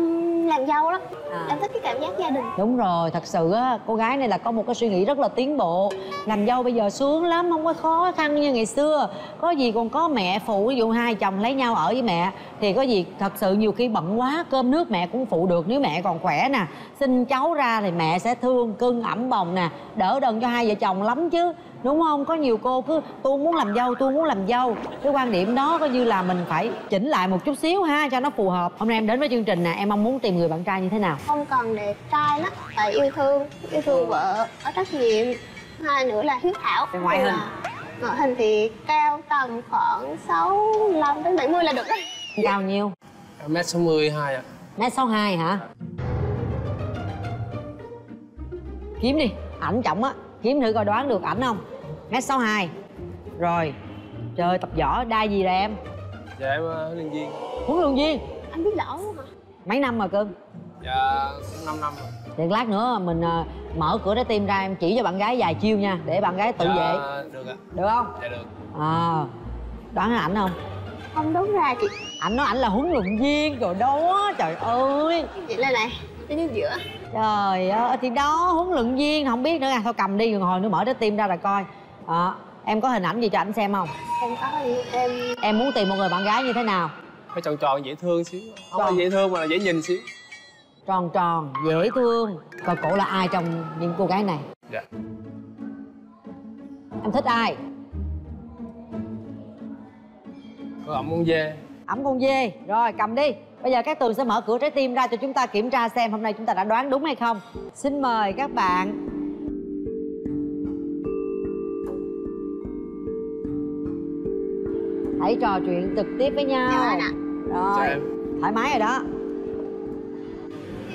làm dâu lắm. À. em thích cái cảm giác gia đình. Đúng rồi, thật sự á, cô gái này là có một cái suy nghĩ rất là tiến bộ. Làm dâu bây giờ sướng lắm, không có khó khăn như ngày xưa. Có gì còn có mẹ phụ, ví dụ hai chồng lấy nhau ở với mẹ Thì có gì thật sự nhiều khi bận quá, cơm nước mẹ cũng phụ được Nếu mẹ còn khỏe nè, sinh cháu ra thì mẹ sẽ thương, cưng, ẩm bồng nè. Đỡ đần cho hai vợ chồng lắm chứ Đúng không? Có nhiều cô cứ tôi muốn làm dâu, tôi muốn làm dâu Cái quan điểm đó coi như là mình phải chỉnh lại một chút xíu ha cho nó phù hợp Hôm nay em đến với chương trình nè, em mong muốn tìm người bạn trai như thế nào? không cần đẹp trai lắm tại yêu thương yêu thương vợ có trách nhiệm hai nữa là hiếu thảo ngoại hình. là- ngoại hình thì cao tầm khoảng 65 đến 70 là được đấy Cao nhiêu? mét sáu mươi hai ạ Mét 62 hả? Kiếm đi, ảnh trọng á Kiếm thử coi đoán được ảnh không Mét 62 Rồi Trời tập võ đai gì rồi em? Dạ em ờ, huấn luyện viên. Huấn luyện viên? Anh biết rõ không hả Mấy năm rồi cưng? Dạ cũng 5 năm rồi. Thì lát nữa mình ờ, mở cửa trái tim ra em chỉ cho bạn gái vài chiêu nha Để bạn gái tự dạ, vệ. được ạ. Được không? dạ được. À Đoán ảnh không? không đúng ra chị. Ảnh nói ảnh là huấn luyện viên rồi đó Trời ơi. Chị lên này đi đến giữa. Trời ơi, thì đó huấn luyện viên không biết nữa à Thôi cầm đi rồi hồi nữa mở trái tim ra rồi coi Đó, Em có hình ảnh gì cho ảnh xem không? em có gì em Em muốn tìm một người bạn gái như thế nào? phải tròn tròn dễ thương xíu không Tròn. phải dễ thương mà là dễ nhìn xíu Tròn tròn, dễ thương Coi cổ là ai trong những cô gái này? dạ Em thích ai? có ẩm con dê Ẩm con dê Rồi cầm đi Bây giờ các tường sẽ mở cửa trái tim ra cho chúng ta kiểm tra xem hôm nay chúng ta đã đoán đúng hay không Xin mời các bạn Hãy trò chuyện trực tiếp với nhau. Chào anh ạ. Rồi, Chào em. thoải mái rồi đó.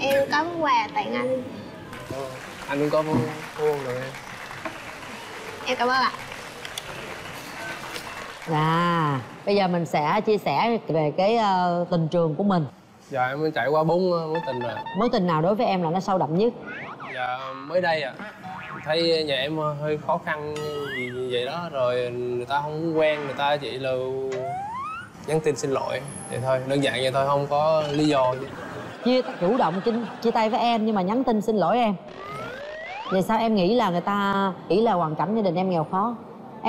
Em có quà tặng anh Ờ, anh cũng có vuông vuông được em. Em cảm ơn ạ. Dạ, bây giờ mình sẽ chia sẻ về cái ờ, tình trường của mình. Dạ em mới trải qua bốn ờ, mối tình rồi Mối tình nào đối với em là nó sâu đậm nhất? dạ mới đây à thấy nhà em hơi khó khăn gì, gì vậy đó rồi người ta không quen người ta chỉ là nhắn tin xin lỗi vậy thôi đơn giản vậy thôi không có lý do gì Chia chủ động chia, chia tay với em nhưng mà nhắn tin xin lỗi em Vậy sao em nghĩ là người ta nghĩ là hoàn cảnh gia đình em nghèo khó?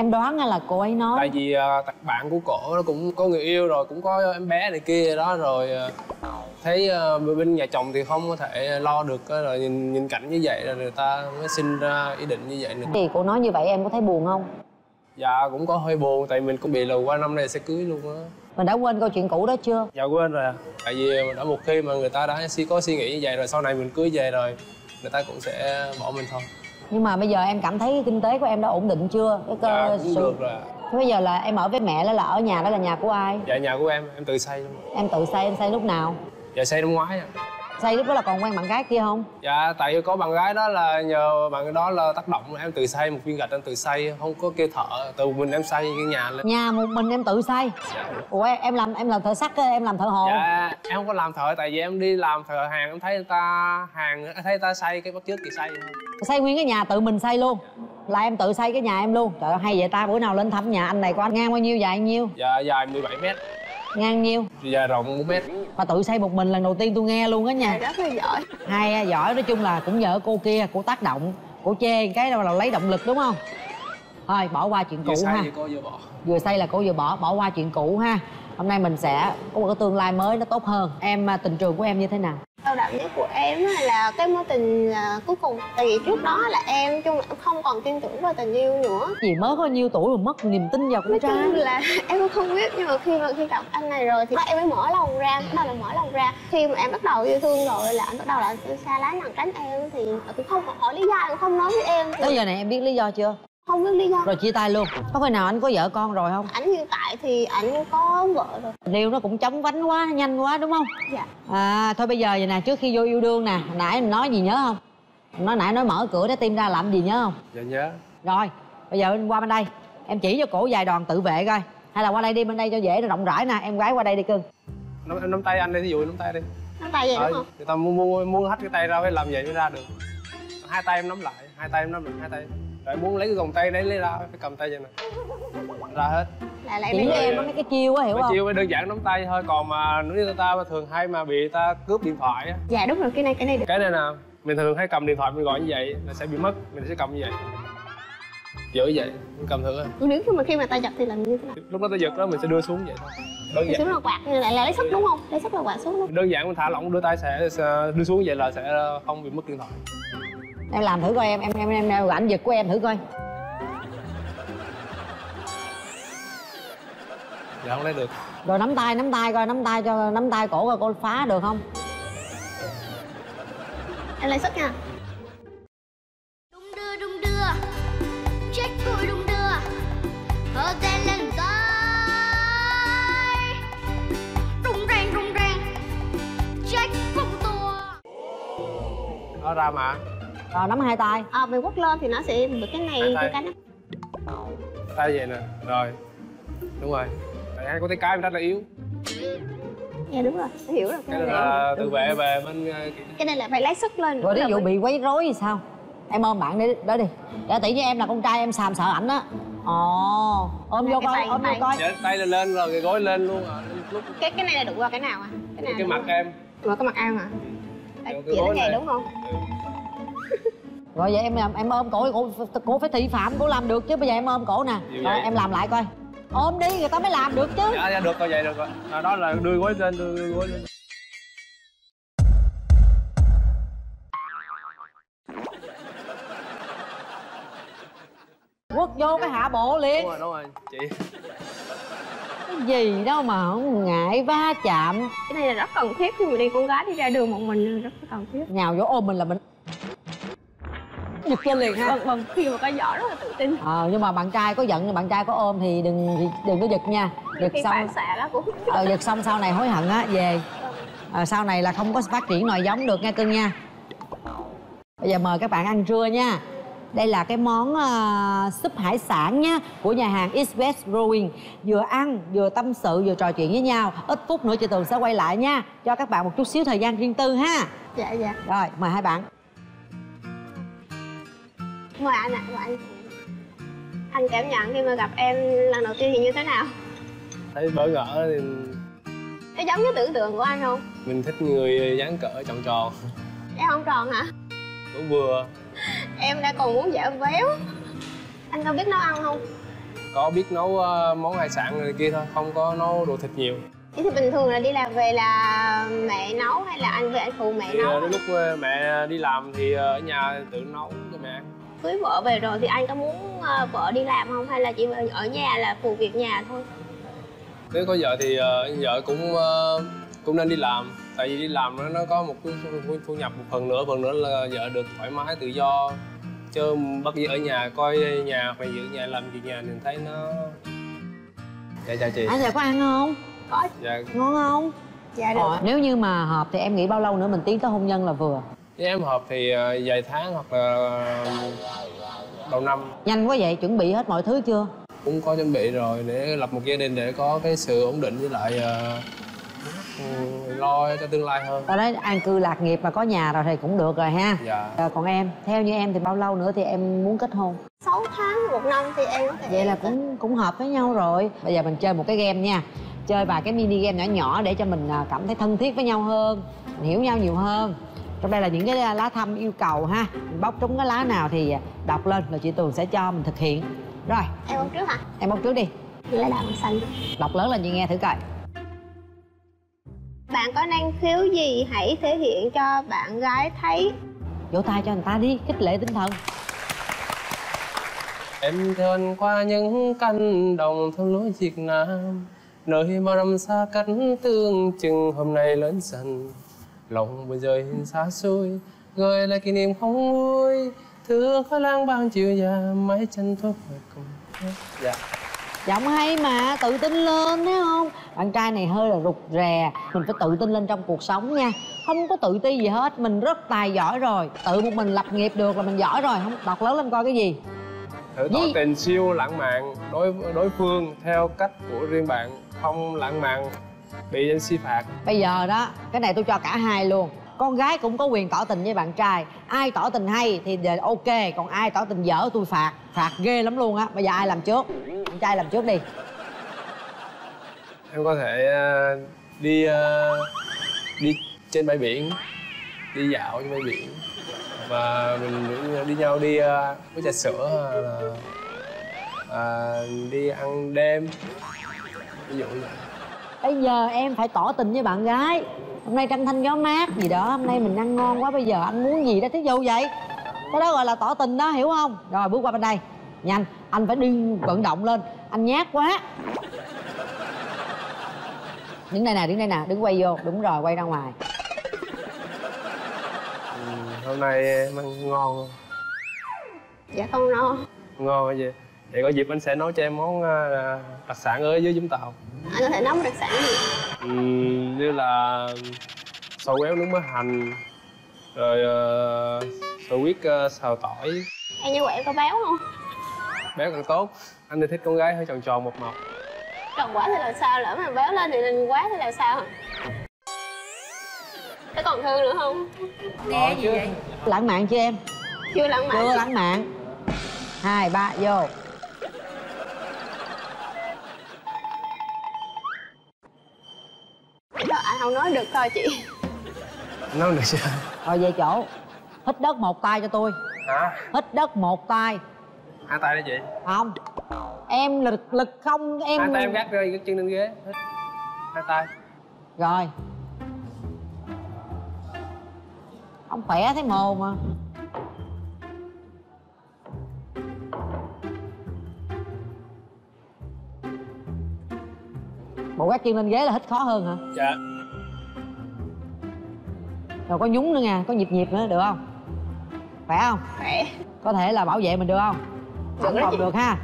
Em đoán hay là cô ấy nói? tại vì ờ, bạn của cổ nó cũng có người yêu rồi cũng có em bé này kia đó rồi ờ, thấy uh, bên nhà chồng thì không có thể lo được á, rồi nhìn nhìn cảnh như vậy rồi người ta mới sinh ra ý định như vậy nữa. thì cô nói như vậy em có thấy buồn không dạ cũng có hơi buồn tại mình cũng bị là qua năm này sẽ cưới luôn á mình đã quên câu chuyện cũ đó chưa dạ quên rồi à. tại vì đã một khi mà người ta đã suy có suy nghĩ như vậy rồi sau này mình cưới về rồi người ta cũng sẽ bỏ mình thôi nhưng mà bây giờ em cảm thấy kinh tế của em đã ổn định chưa? Cái cơ dạ cũng sự- được rồi. Thế bây giờ là em ở với mẹ đó là ở nhà đó là nhà của ai? Dạ nhà của em em tự xây em tự xây em xây lúc nào? Dạ xây năm ngoái ạ xây lúc đó là còn quen bạn gái kia không? Dạ tại vì có bạn gái đó là nhờ bạn đó là tác động em tự xây một viên gạch em tự xây không có kêu thợ từ mình em xây cái nhà lên. Nhà một mình em tự xây ủa em- làm em làm thợ sắt em làm thợ hồ? Dạ em không có làm thợ tại vì em đi làm thợ hàng em thấy người ta hàng em thấy người ta xây cái bắt trước thì xây xây nguyên cái nhà tự mình xây luôn. Là em tự xây cái nhà em luôn. Trời ơi hay vậy ta bữa nào lên thăm nhà anh này của anh. Ngang bao nhiêu dài bao nhiêu? Dạ dài 17 mét ngang nhiêu? Dài rộng 1 mét. Mà tự xây một mình lần đầu tiên tôi nghe luôn á nha. Rất là giỏi. Hay à, giỏi. Nói chung là cũng nhờ cô kia cô tác động cô chê cái đâu là lấy động lực đúng không? Thôi bỏ qua chuyện cũ vừa xây ha. thì cô vừa bỏ. Vừa xây là cô vừa bỏ bỏ qua chuyện cũ ha. Hôm nay mình sẽ có một cái tương lai mới nó tốt hơn. Em à, tình trường của em như thế nào đau đậm nhất của em là cái mối tình à, cuối cùng. Tại vì trước đó là em chung là em không còn tin tưởng vào tình yêu nữa. Gì mới có nhiêu tuổi mà mất niềm tin vào con nói trai? chung là [LAUGHS] em cũng không biết nhưng mà khi mà khi gặp anh này rồi thì em mới mở lòng ra bắt đầu là mở lòng ra. Khi mà em bắt đầu yêu thương rồi là anh bắt đầu là xa lánh nặng tránh em thì cũng không hỏi lý do cũng không nói với em. Thì tới giờ này em biết lý do chưa không biết lý do. Rồi chia tay luôn. Có khi nào anh có vợ con rồi không? Ảnh hiện tại thì ảnh có vợ rồi. Điều nó cũng chóng vánh quá nhanh quá đúng không? Dạ. À thôi bây giờ vậy nè trước khi vô yêu đương nè nãy mình nói gì nhớ không? Nói nãy nói mở cửa để tim ra làm gì nhớ không? Dạ nhớ. Rồi bây giờ em qua bên đây. Em chỉ cho cổ vài đòn tự vệ coi. Hay là qua đây đi bên đây cho dễ nó rộng rãi nè em gái qua đây đi cưng. Nắm, em nắm tay anh đi thí dụ nắm tay đi. Nó tay vậy Ờ, đúng không? người ta muốn, muốn, muốn hất cái tay ra phải làm vậy mới ra được. Hai tay em nắm lại hai tay em nắm lại hai tay rồi muốn lấy cái vòng tay đấy lấy ra phải cầm tay vậy nè. Ra hết. Lại lại cho em có mấy cái chiêu á hiểu Mấy không? chiêu mới đơn giản nắm tay thôi còn mà nếu như ta mà thường hay mà bị ta cướp điện thoại á. Dạ đúng rồi cái này cái này được. Cái này nè mình thường hay cầm điện thoại mình gọi như vậy là sẽ bị mất mình sẽ cầm như vậy. Giữ vậy mình cầm thử coi. nếu mà khi mà tay giật thì làm như thế nào? Lúc đó ta giật đó mình sẽ đưa xuống vậy thôi. Đơn thì xuống giản. là quạt như lại là lấy sức đúng không? Lấy sức là quạt xuống đúng đơn giản mình thả lỏng đưa tay sẽ đưa xuống vậy là sẽ không bị mất điện thoại em làm thử coi em em em em đeo ảnh giật của em thử coi. Dạ không lấy được. Rồi nắm tay nắm tay coi nắm tay cho nắm tay cổ coi cô phá được không? Em lấy sức nha. Đung đưa đung đưa. Check cùi đung đưa. Ở tên lên tay rung rang rung rang. Check phong tua. Nó ra mà rồi nắm hai tay. À mình quất lên thì nó sẽ bị cái này cái cánh tay vậy nè rồi. Đúng rồi. Tại hai có tay cái mình rất là yếu. Dạ đúng rồi. Hiểu rồi. Cái này là tự vệ về bên ờ, cái này là phải lấy sức lên. Rồi ví Là dụ bị quấy rối thì sao? Em ôm bạn đi đó đi. Giả tỷ như em là con trai em xàm sợ ảnh á. Ồ ôm vô coi tay, ôm vô coi. dạ, tay lên lên rồi cái gối lên luôn à. lúc cái cái này là đụng vào cái nào à? Cái nào cái mặt em. Đụng vào cái mặt em à Đụng cái này. đúng không [LAUGHS] rồi vậy em làm em ôm cổ cổ cổ phải thị phạm cổ làm được chứ. Bây giờ em ôm cổ nè. Rồi em làm lại coi. Ôm đi người ta mới làm được chứ. Dạ, dạ được rồi vậy được rồi. À, đó là đưa gối lên đưa, đưa gối lên. [LAUGHS] Quất vô cái hạ bộ liền. Đúng rồi đúng rồi chị. Cái gì đâu mà không ngại va chạm. Cái này là rất cần thiết khi mà đi con gái đi ra đường một mình là rất cần thiết. Nhào vô ôm mình là mình giật lên liền ha. Vâng vâng khi mà có giỏ rất là tự tin. Ờ nhưng mà bạn trai có giận bạn trai có ôm thì đừng thì đừng có giật nha. Giật khi xong xạ đó cũng ờ giật. xong sau này hối hận á về. Ờ, sau này là không có phát triển nòi giống được nha cưng nha. Bây giờ mời các bạn ăn trưa nha. Đây là cái món uh, súp hải sản nhá của nhà hàng East West Growing vừa ăn vừa tâm sự vừa trò chuyện với nhau. Ít phút nữa chị Tường sẽ quay lại nha. Cho các bạn một chút xíu thời gian riêng tư ha. Dạ dạ. Rồi mời hai bạn mời anh ạ mời anh anh cảm nhận khi mà gặp em lần đầu tiên thì như thế nào? Thấy bỡ ngỡ thì nó giống với tưởng tượng của anh không? mình thích người dáng cỡ tròn tròn. Em không tròn hả? Cũng vừa. Em đã còn muốn giảm béo anh có biết nấu ăn không? Có biết nấu ờ, món hải sản này kia thôi không có nấu đồ thịt nhiều. Thế thì bình thường là đi làm về là mẹ nấu hay là anh về anh phụ mẹ thì nấu? ờ, đến lúc ờ, mẹ đi làm thì ở nhà tự nấu cho mẹ ăn. Cưới vợ về rồi thì anh có muốn ờ, vợ đi làm không? Hay là chỉ ở nhà là phụ việc nhà thôi? Nếu có vợ thì ờ, vợ cũng ờ, cũng nên đi làm. Tại vì đi làm nó nó có một cái thu- nhập một phần nữa phần nữa là vợ được thoải mái tự do. Chứ bắt đi ở nhà coi nhà phải giữ nhà làm việc nhà thì thấy nó dạ chào chị. À giờ có ăn không? Có. Dạ. Ngon không? Dạ Ờ, nếu như mà hợp thì em nghĩ bao lâu nữa mình tiến tới hôn nhân là vừa? Với em hợp thì ờ, vài tháng hoặc là đầu năm. Nhanh quá vậy, chuẩn bị hết mọi thứ chưa? cũng có chuẩn bị rồi để lập một gia đình để có cái sự ổn định với lại ờ, ừ, lo cho tương lai hơn. Tao nói an cư lạc nghiệp mà có nhà rồi thì cũng được rồi ha. Dạ. Ờ, Còn em, theo như em thì bao lâu nữa thì em muốn kết hôn? 6 tháng một năm thì em có thể Vậy là cũng cũng hợp với nhau rồi. Bây giờ mình chơi một cái game nha. Chơi vài cái mini game nhỏ nhỏ để cho mình cảm thấy thân thiết với nhau hơn Mình hiểu nhau nhiều hơn Trong đây là những cái lá thăm yêu cầu ha. Mình bóc trúng cái lá nào thì à, đọc lên rồi chị Tường sẽ cho mình thực hiện. Rồi, em bóc trước hả? Em bóc trước đi. Lá đào xanh. Đọc lớn lên chị nghe thử coi. Bạn có năng khiếu gì hãy thể hiện cho bạn gái thấy. Vỗ tay cho người ta đi, khích lệ tinh thần. Em anh qua những cánh đồng thôn lúa Việt Nam Nơi bao năm xa cách tương chừng hôm nay lớn dần Lòng buồn rơi xa xôi Gợi lại kỷ niệm không nguôi Thương khói lang bang chiều già Mái chân thuốc về cùng Dạ Giọng hay mà, tự tin lên thấy không Bạn trai này hơi là rụt rè Mình phải tự tin lên trong cuộc sống nha Không có tự ti gì hết, mình rất tài giỏi rồi Tự một mình lập nghiệp được là mình giỏi rồi Không đọc lớn lên coi cái gì Thử tỏ tình siêu lãng mạn đối đối phương theo cách của riêng bạn Không lãng mạn bị anh si phạt. Bây giờ đó, cái này tôi cho cả hai luôn. Con gái cũng có quyền tỏ tình với bạn trai. Ai tỏ tình hay thì giờ ok Còn ai tỏ tình dở tôi phạt. Phạt ghê lắm luôn á. Bây giờ ai làm trước? Bạn trai làm trước đi. Em có thể ờ, đi ờ, đi trên bãi biển đi dạo trên bãi biển. Và mình đi- nhau đi ờ, với trà sữa là ờ, đi ăn đêm. Ví dụ như vậy Bây giờ em phải tỏ tình với bạn gái. Hôm nay trăng thanh gió mát gì đó Hôm nay mình ăn ngon quá bây giờ anh muốn gì đó thí dụ vậy. Cái đó gọi là tỏ tình đó hiểu không? Rồi bước qua bên đây. Nhanh anh phải đi vận động lên. Anh nhát quá. Đứng đây nè đứng đây nè đứng quay vô. Đúng rồi quay ra ngoài. Ừ, hôm nay em ăn ngon. Không? dạ không no ngon hả vậy có dịp anh sẽ nấu cho em món ờ, đặc sản ở dưới Vũng Tàu. Anh có thể nấu một đặc sản gì? Ừ, như là sò quéo nướng mỡ hành rồi uh, sò huyết ờ, xào tỏi. Em như vậy có béo không? Béo càng tốt. Anh thì thích con gái hơi tròn tròn mập mập tròn quá thì làm sao? Lỡ mà béo lên thì lên quá thì làm sao? Có còn thương nữa không? Có chứ. Lãng mạn chưa em? Chưa lãng mạn. Chưa lãng mạn. Hai ba vô Thôi, anh không nói được thôi chị. Nói được chưa Rồi về chỗ. Hít đất một tay cho tôi. Hả? Hít đất một tay. Hai tay đó chị. Không. Em lực lực không em hai tay em gác rơi gác chân lên ghế. Hít. hai tay. Rồi. Ông khỏe thấy mồ mà Gác chân lên ghế là hít khó hơn hả? dạ Rồi có nhúng nữa nha, có nhịp nhịp nữa được không? Khỏe không? khỏe Có thể là bảo vệ mình được không? Được Không được ha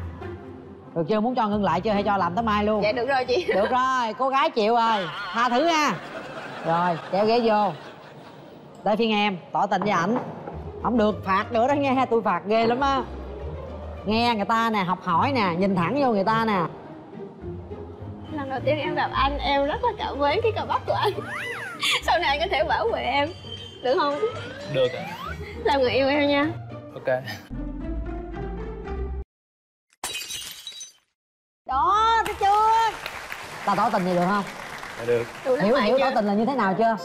Được chưa? Muốn cho ngưng lại chưa hay cho làm tới mai luôn? dạ được rồi chị Được rồi, cô gái chịu rồi Tha thứ ha Rồi, kéo ghế vô Tới phiên em, tỏ tình với ảnh Không được, phạt nữa đó nghe Tôi phạt ghê lắm á Nghe người ta nè, học hỏi nè Nhìn thẳng vô người ta nè lần đầu tiên em gặp anh em rất là cảm mến cái cà bắp của anh. [LAUGHS] Sau này anh có thể bảo vệ em được không? Được ạ. Làm người yêu em nha. Ok. Đó, thấy chưa? Ta tỏ tình gì được không? dạ được. Hiểu hiểu tỏ tình là như thế nào chưa?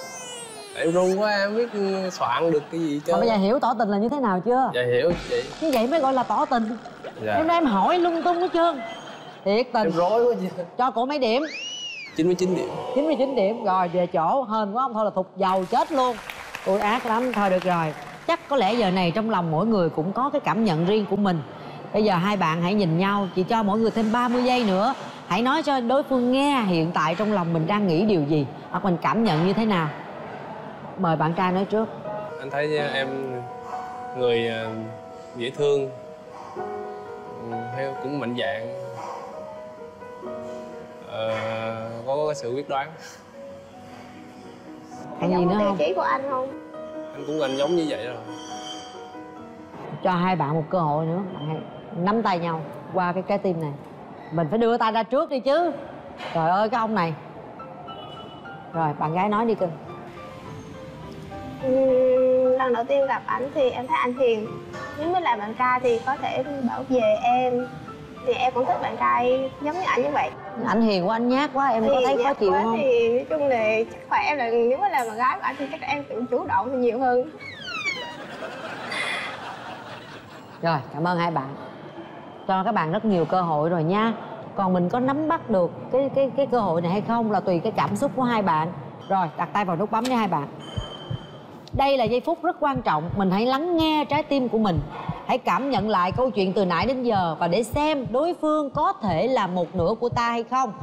em run quá em biết soạn được cái gì chứ Mà bây giờ hiểu tỏ tình là như thế nào chưa? dạ hiểu chị. Như vậy mới gọi là tỏ tình. Dạ. Em em hỏi lung tung hết trơn Thiệt tình. Em rối quá chị Cho cổ mấy điểm? 99 điểm. 99 điểm. Rồi về chỗ hên quá không thôi là thục dầu chết luôn. Tôi ác lắm. Thôi được rồi. Chắc có lẽ giờ này trong lòng mỗi người cũng có cái cảm nhận riêng của mình. Bây giờ hai bạn hãy nhìn nhau chị cho mỗi người thêm 30 giây nữa. Hãy nói cho đối phương nghe hiện tại trong lòng mình đang nghĩ điều gì hoặc mình cảm nhận như thế nào. Mời bạn trai nói trước. Anh thấy em người à, dễ thương. Ừ, hay cũng mạnh dạn Ờ, có, có cái sự quyết đoán. Gì giống nữa không? Chí của anh không? Anh cũng anh giống như vậy rồi. Cho hai bạn một cơ hội nữa. Bạn hãy nắm tay nhau qua cái trái tim này. Mình phải đưa tay ra trước đi chứ. Trời ơi cái ông này. Rồi bạn gái nói đi cưng lần đầu tiên gặp ảnh thì em thấy anh hiền. Nếu như là bạn trai thì có thể bảo vệ em thì em cũng thích bạn trai giống như ảnh như vậy. Anh hiền quá anh nhát quá em có Hiền thấy khó chịu không? thì nói chung là chắc phải em là nếu mà là bạn gái của anh thì chắc là em cũng chủ động thì nhiều hơn. Rồi cảm ơn hai bạn. Cho các bạn rất nhiều cơ hội rồi nha. Còn mình có nắm bắt được cái cái cái cơ hội này hay không là tùy cái cảm xúc của hai bạn. Rồi đặt tay vào nút bấm nha hai bạn. Đây là giây phút rất quan trọng mình hãy lắng nghe trái tim của mình hãy cảm nhận lại câu chuyện từ nãy đến giờ và để xem đối phương có thể là một nửa của ta hay không.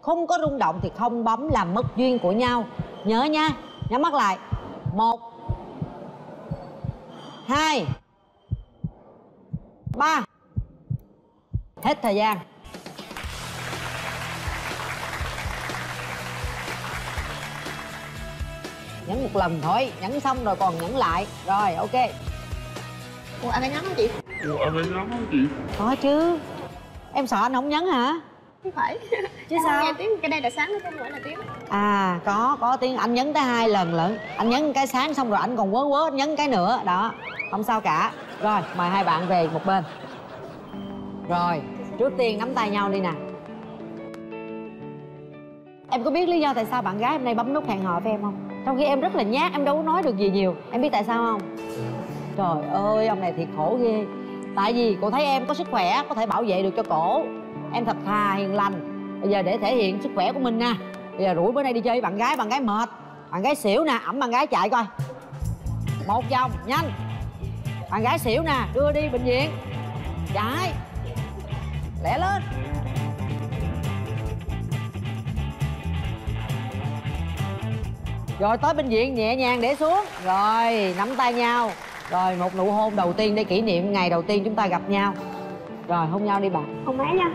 Không có rung động thì không bấm làm mất duyên của nhau. Nhớ nha, nhắm mắt lại. Một, hai, ba. Hết thời gian. Nhấn một lần thôi, nhấn xong rồi còn nhấn lại. Rồi, ok ủa anh ấy nhắn không chị? Có chứ. Em sợ anh không nhấn hả? Không phải. Chứ Em không sao? nghe tiếng cái đây là sáng không phải là tiếng. À có có tiếng. Anh nhấn tới hai lần lận. Anh nhấn cái sáng xong rồi anh còn quớ quớ anh nhấn cái nữa. Đó không sao cả. Rồi mời hai bạn về một bên. Rồi trước tiên nắm tay nhau đi nè. Em có biết lý do tại sao bạn gái hôm nay bấm nút hẹn hò với em không? Trong khi em rất là nhát em đâu có nói được gì nhiều. Em biết tại sao không trời ơi, ông này thiệt khổ ghê. Tại vì cô thấy em có sức khỏe, có thể bảo vệ được cho cổ. Em thật thà hiền lành. Bây giờ để thể hiện sức khỏe của mình nè. Bây giờ rủi bữa nay đi chơi với bạn gái bạn gái mệt. Bạn gái xỉu nè, ẩm bạn gái chạy coi. Một vòng, nhanh. Bạn gái xỉu nè, đưa đi bệnh viện. Chạy. Lẹ lên. Rồi tới bệnh viện nhẹ nhàng để xuống. Rồi, nắm tay nhau rồi một nụ hôn đầu tiên để kỷ niệm ngày đầu tiên chúng ta gặp nhau. Rồi hôn nhau đi bạn không má nha.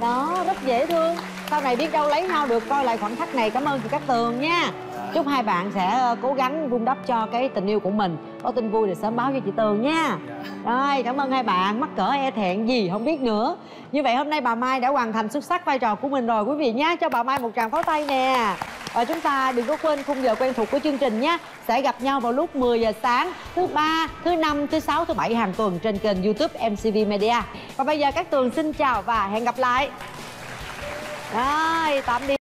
Đó rất dễ thương. Sau này biết đâu lấy nhau được coi lại khoảnh khắc này. Cảm ơn chị Cát Tường nha. Chúc hai bạn sẽ ờ, cố gắng vun đắp cho cái tình yêu của mình có tin vui thì sớm báo cho chị Tường nha. Rồi cảm ơn hai bạn. Mắc cỡ e thẹn gì không biết nữa. Như vậy hôm nay bà Mai đã hoàn thành xuất sắc vai trò của mình rồi quý vị nhé cho bà Mai một tràng pháo tay nè. Và chúng ta đừng có quên khung giờ quen thuộc của chương trình nhé sẽ gặp nhau vào lúc 10 giờ sáng thứ ba thứ năm thứ sáu thứ bảy hàng tuần trên kênh youtube mcv media. Và bây giờ các tường xin chào và hẹn gặp lại. Rồi tạm biệt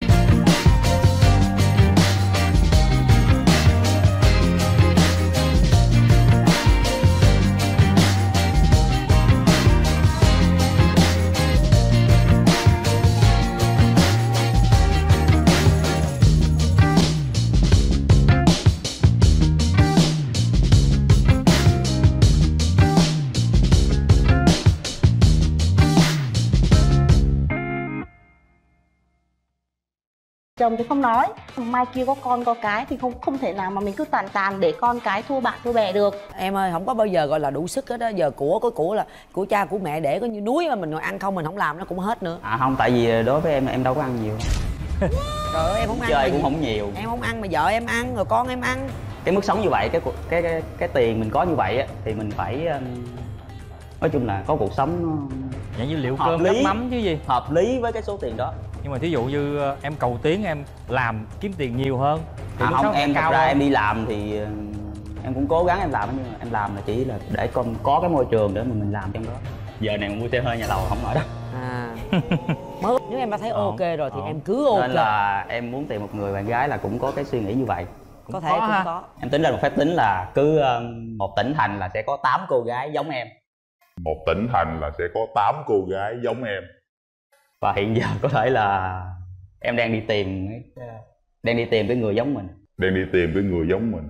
chồng thì không nói mai kia có con có cái thì không không thể nào mà mình cứ tàn tàn để con cái thua bạn thua bè được. Em ơi không có bao giờ gọi là đủ sức hết á. Giờ của có của là của cha của mẹ để có như núi mà mình ngồi ăn không mình không làm nó cũng hết nữa. À không tại vì đối với em em đâu có ăn nhiều. [LAUGHS] Trời ơi em không ăn chơi cũng gì- không nhiều. Em không ăn mà vợ em ăn rồi con em ăn. Cái mức sống như vậy cái cái cái, cái tiền mình có như vậy á thì mình phải um, nói chung là có cuộc sống nó Dạng như liệu hợp cơm lý. nước mắm chứ gì? Hợp lý với cái số tiền đó Nhưng mà thí dụ như ờ, em cầu tiến em làm kiếm tiền nhiều hơn thì à, không em cao ra hơn. em đi làm thì uh, em cũng cố gắng em làm nhưng mà em làm là chỉ là để con có cái môi trường để mà mình làm trong đó. Giờ này mua xe hơi nhà lầu không nổi đâu à. [LAUGHS] Mới nếu em đã thấy ok rồi thì em cứ ok. Nên là em muốn tìm một người bạn gái là cũng có cái suy nghĩ như vậy. Có thể cũng có. Em tính ra một phép tính là cứ một tỉnh thành là sẽ có 8 cô gái giống em. Một tỉnh thành là sẽ có 8 cô gái giống em và hiện giờ có thể là em đang đi tìm đang đi tìm cái người giống mình. Đang đi tìm cái người giống mình.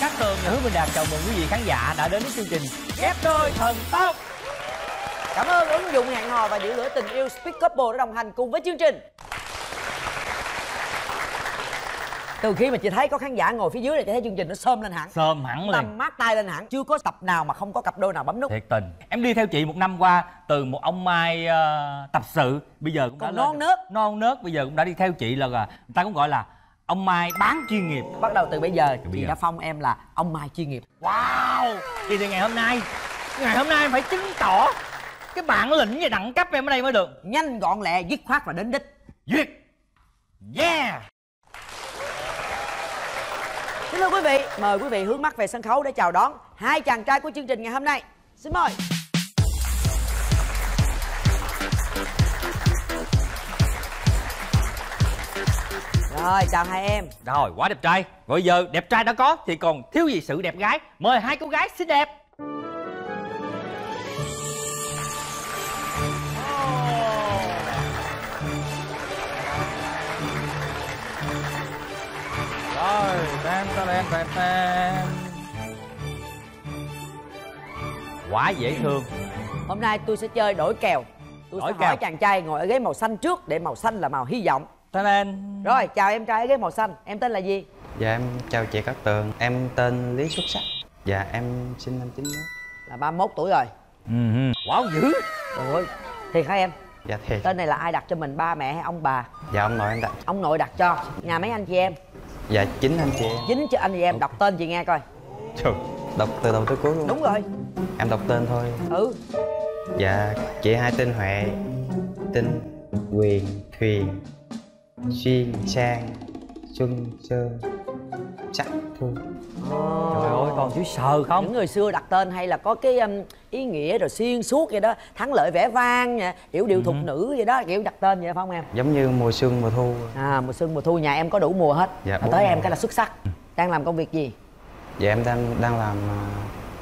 Cát Tường và Hứa Minh Đạt chào mừng quý vị khán giả đã đến với chương trình Ghép đôi thần tốc. Cảm ơn ứng dụng hẹn hò và giữ lửa tình yêu Speak Couple đã đồng hành cùng với chương trình. Từ khi mà chị thấy có khán giả ngồi phía dưới là chị thấy chương trình nó sơm lên hẳn. Sơm hẳn liền Tầm mát tay lên hẳn. Chưa có tập nào mà không có cặp đôi nào bấm nút. Thiệt tình Em đi theo chị một năm qua Từ một ông Mai ờ, tập sự Bây giờ cũng đã Còn lên- non nớt. Non nớt bây giờ cũng đã đi theo chị là Người ta cũng gọi là Ông Mai bán chuyên nghiệp Bắt đầu từ bây giờ bây chị giờ. đã phong em là ông Mai chuyên nghiệp. Wow Thì từ ngày hôm nay Ngày hôm nay em phải chứng tỏ Cái bản lĩnh và đẳng cấp em ở đây mới được Nhanh gọn lẹ, dứt khoát và đến đích. Duyệt Yeah Kính thưa quý vị, mời quý vị hướng mắt về sân khấu để chào đón hai chàng trai của chương trình ngày hôm nay. Xin mời. Rồi, chào hai em. Rồi quá đẹp trai Bây giờ đẹp trai đã có Thì còn thiếu gì sự đẹp gái Mời hai cô gái xinh đẹp Tam tam tam tam tam Quá dễ thương Hôm nay tôi sẽ chơi đổi kèo. Tôi Đổi sẽ kèo. hỏi chàng trai ngồi ở ghế màu xanh trước để màu xanh là màu hy vọng. Ta lên Rồi, chào em trai ở ghế màu xanh. Em tên là gì? Dạ em chào chị Cát Tường, em tên Lý Xuất Sắc Dạ em sinh năm 91 Là 31 tuổi rồi. Ừ, Quá dữ Trời ơi, thiệt hả em? Dạ thiệt Tên này là ai đặt cho mình, ba mẹ hay ông bà? Dạ ông nội em đặt Ông nội đặt cho. Nhà mấy anh chị em? Dạ chính anh chị em Chính cho anh chị em đọc tên chị nghe coi. Trời, đọc từ đầu tới cuối luôn Đúng rồi. Em đọc tên thôi Ừ. Dạ chị hai tên Huệ Tinh, Quyền, Thuyền Xuyên, Sang Xuân, Sơn Sắc, Thu Trời ơi còn chữ sờ không? Những người xưa đặt tên hay là có cái um, ý nghĩa rồi xuyên suốt vậy đó Thắng lợi vẻ vang, nha, yểu điệu thục nữ vậy đó Kiểu đặt tên vậy phải không em? Giống như mùa xuân, mùa thu. À mùa xuân mùa thu nhà em có đủ mùa hết. Dạ, Tới mùa. em cái là xuất sắc. Đang làm công việc gì? Dạ em đang đang làm à,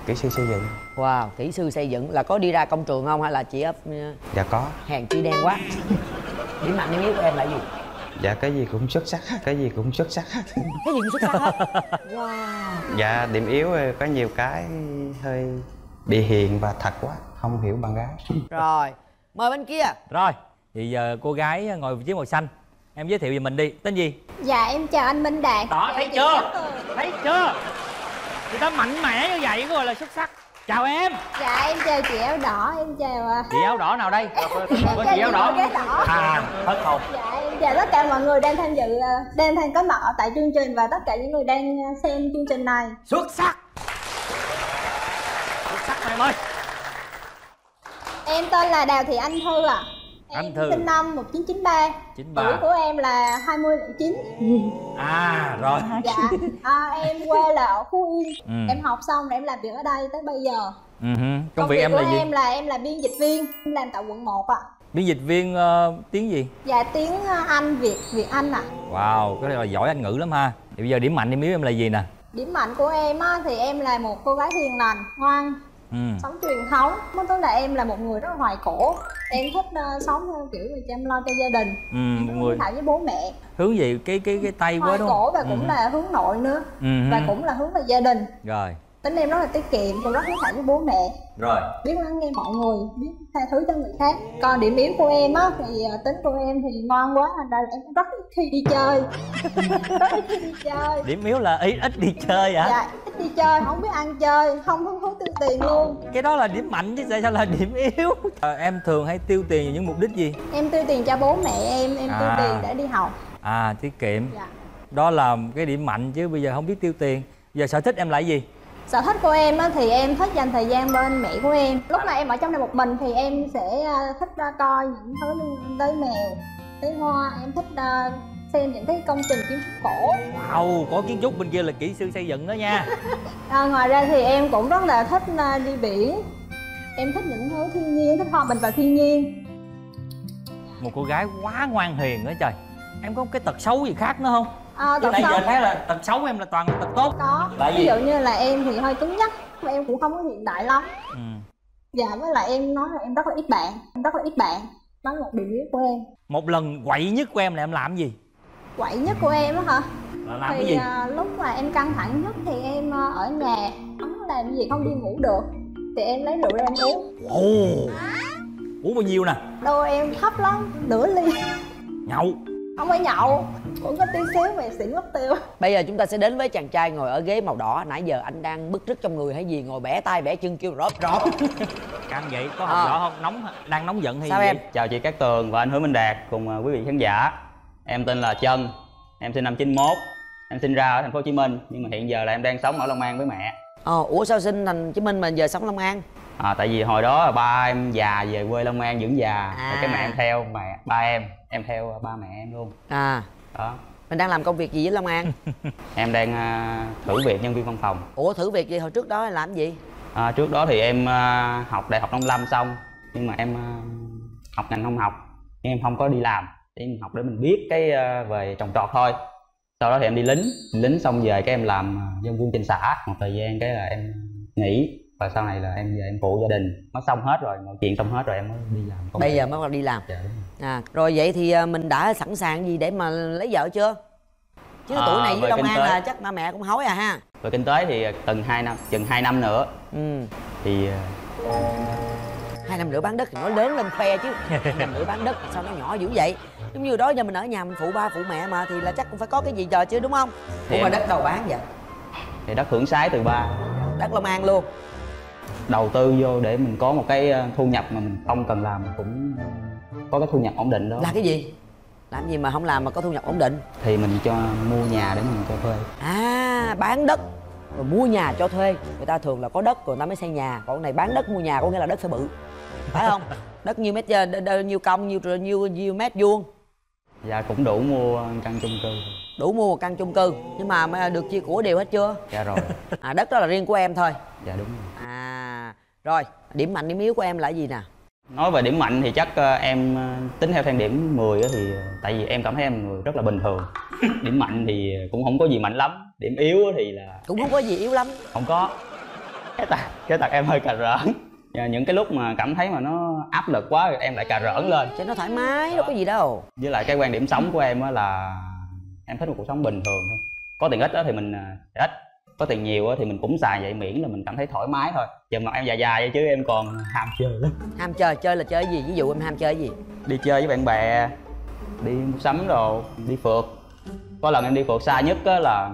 kỹ sư xây dựng. Wow, kỹ sư xây dựng. Là có đi ra công trường không hay là chỉ ở uh, Dạ có. hàng chi đen quá? [LAUGHS] Điểm mạnh điểm yếu của em là gì? Dạ cái gì cũng xuất sắc hết Cái gì cũng xuất sắc hết. Cái gì cũng xuất sắc hết. [LAUGHS] Wow. Dạ điểm yếu có nhiều cái hơi bị hiền và thật quá Không hiểu bạn gái. Rồi, mời bên kia. Rồi Thì giờ cô gái ngồi vị trí màu xanh. Em giới thiệu về mình đi. Tên gì? Dạ em chào anh Minh Đạt. Đó thấy chưa? Thấy chưa? Người ta mạnh mẽ như vậy gọi là xuất sắc Chào em. Dạ em chào chị áo đỏ, em chào à, Chị áo đỏ nào đây? Có chị áo đỏ. À hết hồn. Dạ em chào tất cả mọi người đang tham dự à, đang tham có mặt ở tại chương trình và tất cả những người đang à, xem chương trình này. Xuất sắc. Xuất sắc em ơi. Em tên là Đào Thị Anh Thư ạ Anh Thư Sinh năm 1993 93. Tuổi của em là 2009 À rồi Dạ à, Em quê là ở Phú Yên Ừ. Em học xong rồi em làm việc ở đây tới bây giờ Ừ hứ. Công việc em của là gì? em là em là biên dịch viên Em làm tại quận 1 ạ Biên dịch viên ờ, tiếng gì? Dạ tiếng à, Anh, Việt, Việt Anh ạ Wow, cái này là giỏi Anh ngữ lắm ha Thì bây giờ điểm mạnh điểm yếu em là gì nè? Điểm mạnh của em á, thì em là một cô gái hiền lành, ngoan, Ừ. sống truyền thống Mới tức là em là một người rất là hoài cổ Em thích ờ, sống theo kiểu mà chăm lo cho gia đình Ừ, một người Thảo với bố mẹ hướng gì cái cái cái tay quá Hoài đúng cổ không? và cũng Ừ. là hướng nội nữa Ừ. Và cũng là hướng về gia đình Rồi Tính em rất là tiết kiệm, cũng rất hiếu thảo với bố mẹ Rồi Biết lắng nghe mọi người, biết tha thứ cho người khác Còn điểm yếu của em á, thì ờ, tính của em thì ngoan quá Thành ra là em rất ít khi đi chơi [LAUGHS] Rất ít khi đi chơi Điểm yếu là ít ít đi chơi hả? Dạ, ít đi chơi, không biết ăn chơi, không hứng thú tiêu tiền luôn Cái đó là điểm mạnh chứ tại sao là điểm yếu? Ờ, em thường hay tiêu tiền vào những mục đích gì? Em tiêu tiền cho bố mẹ em, em tiêu À. tiền để đi học À tiết kiệm Dạ. Đó là cái điểm mạnh chứ bây giờ không biết tiêu tiền Giờ sở thích em là cái gì? Sở thích của em á, thì em thích dành thời gian bên mẹ của em. Lúc mà em ở trong này một mình thì em sẽ à, thích ra coi những thứ liên tới mèo, tới hoa. Em thích à, xem những cái công trình kiến trúc cổ. Wow, có kiến trúc bên kia là kỹ sư xây dựng đó nha. [LAUGHS] À, Ngoài ra thì em cũng rất là thích à, đi biển. Em thích những thứ thiên nhiên, thích hòa mình vào thiên nhiên. Một cô gái quá ngoan hiền đó trời. Em có cái tật xấu gì khác nữa không? À, tật nãy giờ thấy là tật xấu em là toàn tật tốt. Có. Là ví dụ như là em thì hơi cứng nhắc mà em cũng không có hiện đại lắm. Ừ. dạ với lại em nói là em rất là ít bạn em rất là ít bạn. Đó là một điểm yếu của em. Một lần quậy nhất của em là em làm gì? Quậy nhất của em á hả? Là làm thì cái gì? à, lúc mà em căng thẳng nhất thì em à, ở nhà không làm gì không đi ngủ được. Thì em lấy rượu ra em uống. Ồ. Uống bao nhiêu nè? Đô em thấp lắm nửa ly. Nhậu không phải nhậu cũng có tí xíu về xỉn mất tiêu Bây giờ chúng ta sẽ đến với chàng trai ngồi ở ghế màu đỏ Nãy giờ anh đang bứt rứt trong người hay gì Ngồi bẻ tay bẻ chân kêu rộp rộp [LAUGHS] căng vậy có học À. rõ không nóng đang nóng giận hay Sao gì em? Chào chị Cát Tường và anh Hứa Minh Đạt cùng à, quý vị khán giả. Em tên là Trân, em sinh năm 91. Em sinh ra ở thành phố Hồ Chí Minh nhưng mà hiện giờ là em đang sống ở Long An với mẹ. Ờ, ủa sao sinh thành Hồ Chí Minh mà giờ sống Long An À, tại vì hồi đó là ba em già về quê Long An dưỡng già, À. Rồi cái mẹ em theo mẹ ba em, em theo ba mẹ em luôn. À. Đó. Mình đang làm công việc gì với Long An? [LAUGHS] Em đang à, thử việc nhân viên văn phòng. Ủa thử việc gì hồi trước đó làm gì? À, trước đó thì em à, học đại học Nông Lâm xong. Nhưng mà em à, học ngành nông học. Nhưng em không có đi làm. Để mình học để mình biết cái à, về trồng trọt thôi. Sau đó thì em đi lính. Lính xong về cái em làm à, dân quân trên xã. Một thời gian cái là em nghỉ và sau này là em về em phụ gia đình. Nó xong hết rồi mọi chuyện xong hết rồi em mới đi làm công Bây giờ mới bắt đầu đi làm. Dạ, à, Rồi vậy thì à, mình đã sẵn sàng gì để mà lấy vợ chưa? Chứ À, tuổi này với Long kinh An tế. là chắc ba mẹ cũng hối à ha. Về kinh tế thì từng hai năm chừng 2 năm nữa. Ừ. thì à, hai năm nữa bán đất thì nói lớn lên khoe chứ. [LAUGHS] Hai năm nữa bán đất sao nó nhỏ dữ vậy? Giống như đó giờ mình ở nhà mình phụ ba phụ mẹ mà thì là chắc cũng phải có cái gì chờ chứ đúng không? Thì ủa mà đất đâu bán vậy? Thì đất hưởng sái từ ba. Đất Long An luôn đầu tư vô để mình có một cái ờ, thu nhập mà mình không cần làm cũng có cái thu nhập ổn định đó. Là cái gì? Làm gì mà không làm mà có thu nhập ổn định? Thì mình cho mua nhà để mình cho thuê. À bán đất rồi mua nhà cho thuê. Người ta thường là có đất rồi người ta mới xây nhà. Còn này bán đất mua nhà có nghĩa là đất phải bự. Phải không? [LAUGHS] Đất nhiêu mét ờ, nhiêu công nhiêu nhiêu nhiêu mét vuông. Dạ cũng đủ mua căn chung cư. Đủ mua một căn chung cư. Nhưng mà mà được chia của đều hết chưa? Dạ rồi. [LAUGHS] À đất đó là riêng của em thôi. Dạ đúng rồi. À rồi điểm mạnh điểm yếu của em là gì nè? Nói về điểm mạnh thì chắc ờ, em ờ, tính theo thang điểm 10 á thì ờ, tại vì em cảm thấy em người rất là bình thường. [LAUGHS] Điểm mạnh thì cũng không có gì mạnh lắm. Điểm yếu thì là cũng không có gì yếu lắm. Không có. Cái tật cái tật em hơi cà rỡn. Những cái lúc mà cảm thấy mà nó áp lực quá thì em lại cà rỡn lên. Cho nó thoải mái đâu có gì đâu. Với lại cái quan điểm sống của em á là em thích một cuộc sống bình thường thôi. Có tiền ít á thì mình ít có tiền nhiều á thì mình cũng xài vậy miễn là mình cảm thấy thoải mái thôi. Chừng mặt em dài dài vậy chứ em còn ham chơi lắm ham chơi chơi là chơi cái gì? Ví dụ em ham chơi cái gì? Đi chơi với bạn bè đi mua sắm đồ đi phượt. Có lần em đi phượt xa nhất á là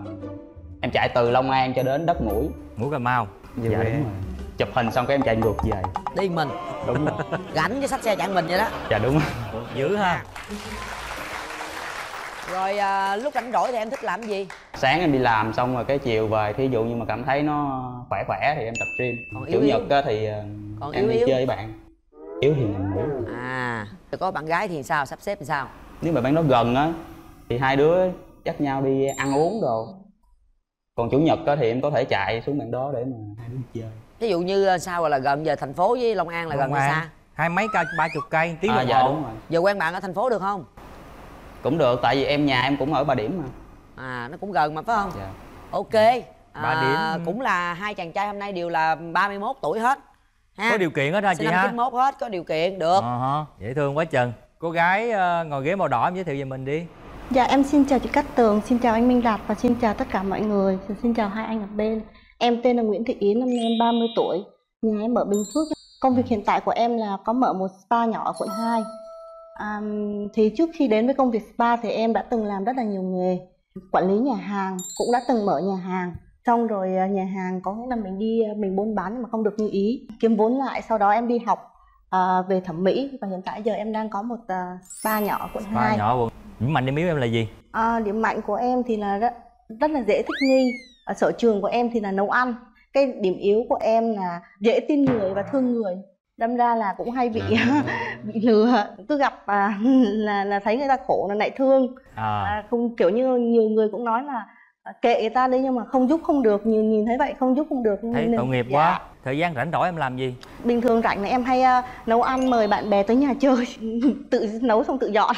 em chạy từ long an cho đến đất mũi. Mũi cà mau. Dạ đúng rồi. chụp hình xong cái em chạy ngược về. Đi mình. Đúng rồi. [LAUGHS] Gánh với sách xe chặn mình vậy đó. Dạ đúng rồi. Dữ ha rồi à, lúc rảnh rỗi thì em thích làm gì? Sáng em đi làm xong rồi cái chiều về thí dụ như mà cảm thấy nó khỏe khỏe thì em tập gym. Còn chủ yếu nhật yếu? á thì ờ, Còn em yếu đi yếu? chơi với bạn. Yếu thì mình ngủ. À rồi có bạn gái thì sao? Sắp xếp thì sao? Nếu mà bạn đó gần á thì hai đứa dắt nhau đi ăn uống đồ. Còn chủ nhật á thì em có thể chạy xuống bạn đó để mà hai đứa đi chơi. Ví dụ như à, sao gọi là gần giờ thành phố với long an là gần Long hay An. xa hai mấy cây ba chục cây tiếng À, đồng dạ hồ đúng rồi. Giờ quen bạn ở thành phố được không cũng được tại vì em nhà em cũng ở bà điểm mà. À nó cũng gần mà phải không? Dạ. Ok. Ba à, điểm. cũng là hai chàng trai hôm nay đều là 31 tuổi hết ha? Có điều kiện hết ha sinh chị năm ha? 91 hết có điều kiện được. Ờ hả, dễ thương quá trần cô gái ờ, ngồi ghế màu đỏ em giới thiệu về mình đi. Dạ em xin chào chị Cát Tường, xin chào anh Minh Đạt và xin chào tất cả mọi người. Xin chào hai anh ở bên. Em tên là Nguyễn Thị Yến, năm nay em 30 tuổi. Nhà em ở Bình Phước. Công việc hiện tại của em là có mở một spa nhỏ ở quận 2 à, Thì trước khi đến với công việc spa thì em đã từng làm rất là nhiều nghề. Quản lý nhà hàng, cũng đã từng mở nhà hàng. Xong rồi à, nhà hàng có nghĩa là mình đi à, mình buôn bán nhưng mà không được như ý. Kiếm vốn lại, sau đó em đi học à, về thẩm mỹ. Và hiện tại giờ em đang có một à, spa nhỏ quận ba 2 nhỏ quần điểm mạnh điểm yếu em là gì? À, điểm mạnh của em thì là rất, rất là dễ thích nghi. Ở sở trường của em thì là nấu ăn. Cái điểm yếu của em là dễ tin người và thương người đâm ra là cũng hay bị [LAUGHS] bị lừa. Cứ gặp à, [LAUGHS] là là thấy người ta khổ là lại thương. À, à, không kiểu như nhiều người cũng nói là à, kệ người ta đi nhưng mà không giúp không được nhìn nhìn thấy vậy không giúp không được thấy nên- tội nghiệp dạ. quá. Thời gian rảnh rỗi em làm gì? Bình thường rảnh này em hay ờ, nấu ăn mời bạn bè tới nhà chơi. [LAUGHS] Tự nấu xong tự dọn.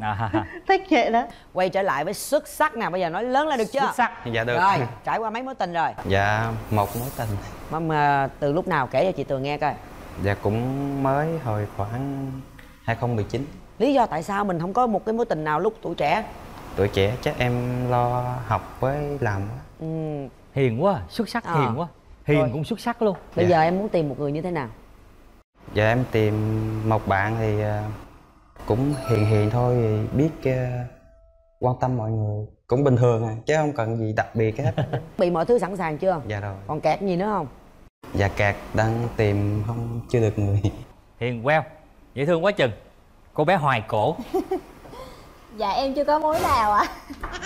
À, thích vậy đó. Quay trở lại với xuất sắc nè bây giờ nói lớn lên được chưa? Xuất sắc. Dạ được. Rồi trải qua mấy mối tình rồi? Dạ một mối tình. Mà, mà từ lúc nào kể cho chị tường nghe coi dạ cũng mới hồi khoảng 2019 lý do tại sao mình không có một cái mối tình nào lúc tuổi trẻ? Tuổi trẻ chắc em lo học với làm ừ. hiền quá xuất sắc Ờ. hiền quá. Hiền Rồi. cũng xuất sắc luôn. Bây Dạ. giờ em muốn tìm một người như thế nào? Dạ em tìm một bạn thì ờ, cũng hiền hiền thôi thì biết ờ, quan tâm mọi người. Cũng bình thường à chứ không cần gì đặc biệt hết. [LAUGHS] Bị mọi thứ sẵn sàng chưa? Dạ rồi. Còn kẹt gì nữa không dạ cạc đang tìm không chưa được người. Hiền queo dễ thương quá chừng. Cô bé hoài cổ. [LAUGHS] Dạ em chưa có mối nào ạ.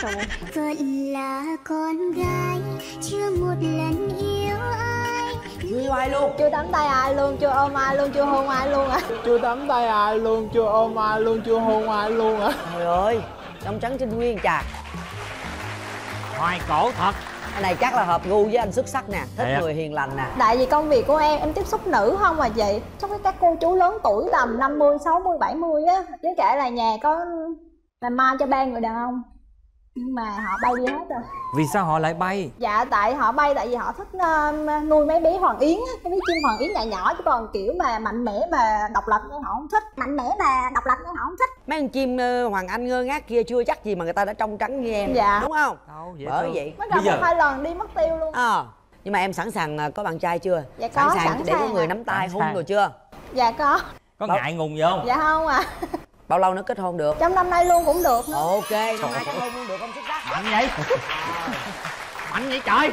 [LAUGHS] Vẫn là con gái Chưa một lần yêu ai. Chưa yêu ai luôn? Chưa nắm tay ai luôn chưa ôm ai luôn chưa hôn ai luôn ạ. Chưa nắm tay ai luôn chưa ôm ai luôn chưa hôn ai luôn á trời ơi trong trắng trên nguyên trà hoài cổ thật cái này chắc là hợp gu với anh xuất sắc nè thích Thiệt. người hiền lành nè tại vì công việc của em em tiếp xúc nữ không mà chị trong cái các cô chú lớn tuổi tầm 50, 60, 70 á với cả là nhà có làm ma cho ba người đàn ông nhưng mà họ bay đi hết rồi. Vì sao họ lại bay? Dạ tại họ bay tại vì họ thích ờ, nuôi mấy bé hoàng yến á. Cái bé chim hoàng yến nhỏ nhỏ chứ còn kiểu mà mạnh mẽ mà độc lập nên họ không thích. Mạnh mẽ mà độc lập nên họ không thích. Mấy con chim ờ, hoàng anh ngơ ngác kia chưa chắc gì mà người ta đã trong trắng như em. Dạ. đúng không? Đâu, dễ bởi thương. vậy. Mới gặp một hai lần đi mất tiêu luôn. Ờ. Nhưng mà em sẵn sàng có bạn trai chưa? Dạ sẵn có, sàng sẵn để có sàng người ạ. nắm tay Sẵn hôn sàng. rồi chưa? Dạ có. Có ngại ngùng gì không? Dạ không à bao lâu nữa kết hôn được? Trong năm nay luôn cũng được. Nữa ok. Năm nay kết hôn luôn được không? Xuất sắc mạnh vậy? [LAUGHS] Mạnh vậy trời.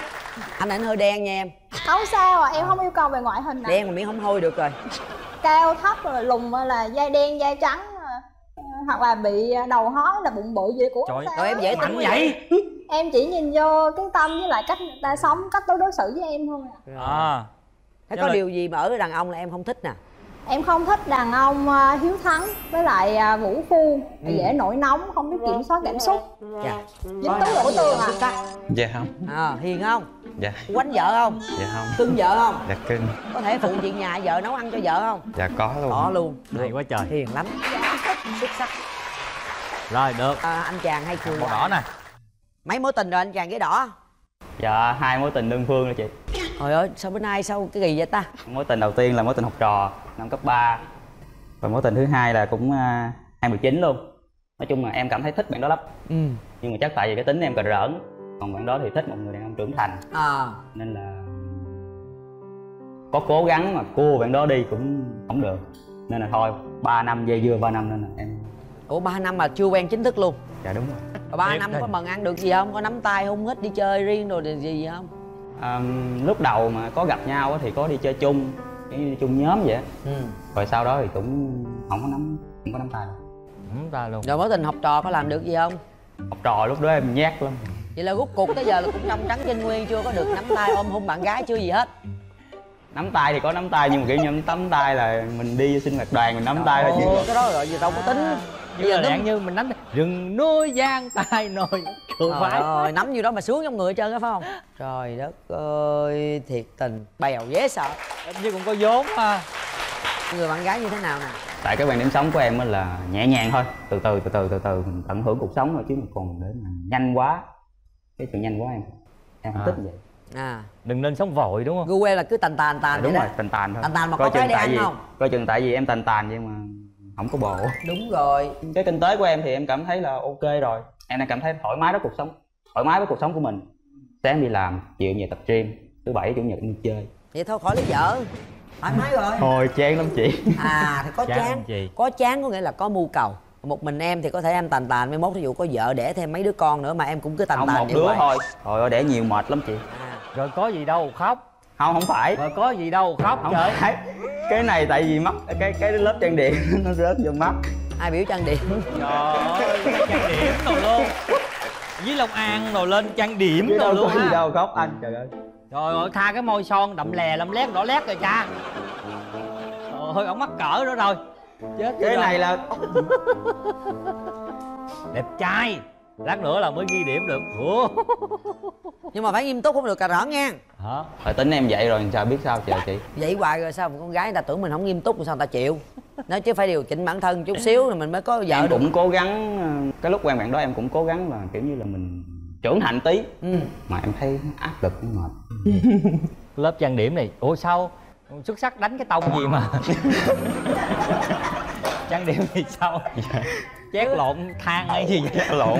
Anh ảnh hơi đen nha em. Không sao à em không yêu cầu về ngoại hình à. đen mà miễn không hôi được rồi. Cao thấp rồi lùn hay là da đen da trắng hoặc là bị đầu hói là bụng bự gì của trời rồi em dễ tính vậy. em chỉ nhìn vô cái tâm với lại cách người ta sống cách đối đối xử với em thôi à. à. Thế Nhưng có mà- điều gì mà ở đàn ông là em không thích nè em không thích đàn ông à, hiếu thắng với lại à, vũ phu. Ừ. dễ nổi nóng không biết kiểm soát cảm xúc. Dạ. Dính túi đổ tường à dạ không. À, hiền không? Dạ. Quánh vợ không? Dạ không. Cưng vợ không? Dạ cưng. Có thể phụ chuyện nhà vợ nấu ăn cho vợ không? Dạ có luôn. Có luôn. Hay quá trời. Hiền lắm. Xuất sắc. Rồi được. À, anh chàng hay cười màu đỏ nè. Mấy mối tình rồi anh chàng ghế đỏ? Dạ hai mối tình đơn phương rồi chị. Trời ơi sao bữa nay sao cái gì vậy ta? Mối tình đầu tiên là mối tình học trò năm cấp 3 và mối tình thứ hai là cũng à, hai mười chín luôn. Nói chung là em cảm thấy thích bạn đó lắm. Ừ. Nhưng mà chắc tại vì cái tính em cờ rỡn còn bạn đó thì thích một người đàn ông trưởng thành. À. Nên là có cố gắng mà cua bạn đó đi cũng không được. Nên là thôi 3 năm dây dưa 3 năm nên là em ủa ba năm mà chưa quen chính thức luôn? Dạ đúng rồi. Ba Thiệt năm tình. có mần ăn được gì không? Có nắm tay hôn hít đi chơi riêng rồi gì gì không? À, lúc đầu mà có gặp nhau thì có đi chơi chung đi chung nhóm vậy ừ. Rồi sau đó thì cũng không có nắm không có nắm tay Đúng ta luôn. Rồi mối tình học trò có làm được gì không? Học trò lúc đó em nhát lắm. Vậy là rút cuộc tới giờ là cũng trong trắng trên nguyên chưa có được nắm tay ôm hôn bạn gái chưa gì hết. Nắm tay thì có nắm tay nhưng mà kiểu như nắm tay là mình đi sinh hoạt đoàn mình nắm tay thôi chứ. Cái đó rồi gì đâu có tính như là dạng như mình nắm rừng núi giang tay nồi cười Trời phải. ơi, nắm như đó mà sướng trong người hết trơn á phải không? Trời đất ơi, thiệt tình, bèo dễ sợ. Như cũng có vốn ha. Người bạn gái như thế nào nè? tại cái quan điểm sống của em á là nhẹ nhàng thôi từ từ từ từ từ từ mình tận hưởng cuộc sống thôi chứ mà còn để mà nhanh quá. Cái chuyện nhanh quá em em không À. thích vậy. À, đừng nên sống vội đúng không? Gu em là cứ tàn tàn tàn đúng vậy rồi đó tàn tàn thôi. Tàn tàn mà Coi có cái để tại ăn vì không? coi chừng tại vì em tàn tàn nhưng mà không có bộ. Đúng rồi. Cái kinh tế của em thì em cảm thấy là ok rồi. Em đang cảm thấy thoải mái với cuộc sống thoải mái với cuộc sống của mình. Sáng đi làm chiều về tập gym thứ bảy chủ nhật đi chơi. Vậy thôi khỏi lấy vợ. Thoải mái rồi. Thôi chán lắm chị. À, thì có Chán chán. chị? Có chán có nghĩa là có mưu cầu. Một mình em thì có thể em tàn tàn mai mốt ví dụ có vợ đẻ thêm mấy đứa con nữa mà em cũng cứ tàn không tàn một đứa vậy. thôi. Trời ơi đẻ nhiều mệt lắm chị. À, rồi có gì đâu khóc. Không không phải. Rồi có gì đâu khóc không trời. phải cái này tại vì mắt cái cái lớp trang điểm [LAUGHS] nó rớt vô mắt. Ai biểu trang điểm? Trời ơi trang điểm rồi luôn. Với long an rồi lên trang điểm rồi luôn có gì á. đâu khóc anh trời ơi. Trời ơi tha cái môi son đậm lè lăm lét đỏ lét rồi cha. Trời ơi ông mắc cỡ nữa rồi. Chết cái rồi. này là đẹp trai lát nữa là mới ghi điểm được. Ủa? [LAUGHS] Nhưng mà phải nghiêm túc không được cà rỡn nha. Hả? Rồi tính em vậy rồi sao biết sao chờ chị? Vậy hoài rồi sao mà con gái người ta tưởng mình không nghiêm túc sao người ta chịu? Nói chứ phải điều chỉnh bản thân chút xíu rồi mình mới có vợ em được. cũng cố gắng cái lúc quen bạn đó em cũng cố gắng là kiểu như là mình trưởng thành tí. Ừ. mà em thấy áp lực nó mệt. [LAUGHS] Lớp trang điểm này ủa sao? Xuất sắc đánh cái tông gì mà? [LAUGHS] Trang điểm thì sao chét lộn than hay gì vậy? Lộn.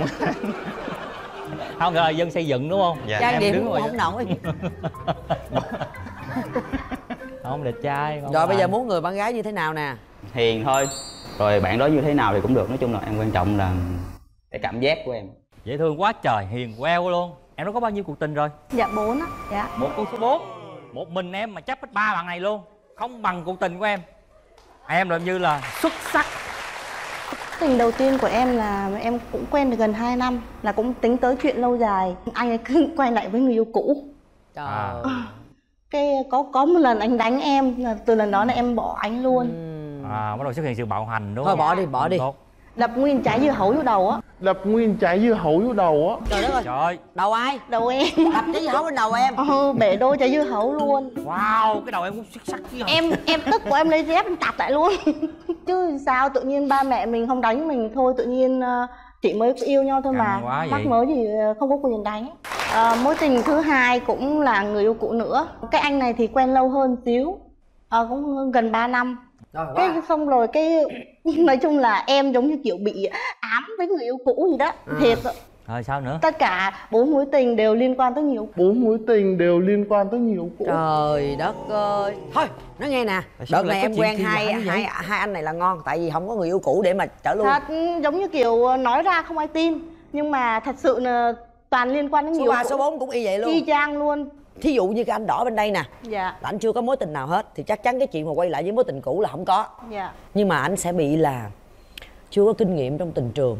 Không là dân xây dựng đúng không? Dạ. trang Em điểm đứng cũng rồi không nổi. [LAUGHS] Không đẹp trai không rồi bây giờ muốn người bạn gái như thế nào nè? Hiền thôi. Rồi bạn đó như thế nào thì cũng được. Nói chung là em quan trọng là cái cảm giác của em. Dễ thương quá trời hiền queo luôn. Em đã có bao nhiêu cuộc tình rồi? Dạ bốn á. Dạ. Một con số 4 một mình em mà chấp hết ba bạn này luôn. Không bằng cuộc tình của em. Em làm như là xuất sắc tình đầu tiên của em là em cũng quen được gần 2 năm là cũng tính tới chuyện lâu dài. Anh ấy cứ [LAUGHS] quay lại với người yêu cũ. Trời À. cái có có một lần anh đánh em là từ lần đó là em bỏ anh luôn. À bắt đầu xuất hiện sự bạo hành đúng thôi không? bỏ đi bỏ đi. Đập nguyên trái dưa hấu vô đầu á đập nguyên trái dưa hấu vô đầu á. Trời đất ơi. Trời ơi. Đầu ai? Đầu em. Đập cái gì hấu lên đầu em? Ừ, bể đôi trái dưa hấu luôn. Wow cái đầu em cũng xuất sắc chứ em em tức của em lấy dép em tạt lại luôn. [LAUGHS] Chứ sao tự nhiên ba mẹ mình không đánh mình thôi tự nhiên ờ, chỉ mới yêu nhau thôi mà. Căng quá mắc mới thì ờ, không có quyền đánh. Ờ, mối tình thứ hai cũng là người yêu cũ nữa. Cái anh này thì quen lâu hơn xíu. Ờ, cũng gần 3 năm. Rồi cái xong rồi cái nói chung là em giống như kiểu bị ám với người yêu cũ gì đó. Thiệt. Rồi sao nữa? Tất cả bốn mối tình đều liên quan tới nhiều bốn mối tình đều liên quan tới nhiều cũ. Trời đất ơi. Thôi nói nghe nè. Đợt này em quen hai hai hai anh này là ngon tại vì không có người yêu cũ để mà trở luôn. Thật giống như kiểu nói ra không ai tin. Nhưng mà thật sự là toàn liên quan đến số nhiều 3, cũ. số 4 cũng y vậy luôn. Y chang luôn thí dụ như cái anh đỏ bên đây nè. Dạ. Là anh chưa có mối tình nào hết thì chắc chắn cái chuyện mà quay lại với mối tình cũ là không có. Dạ. Nhưng mà anh sẽ bị là chưa có kinh nghiệm trong tình trường.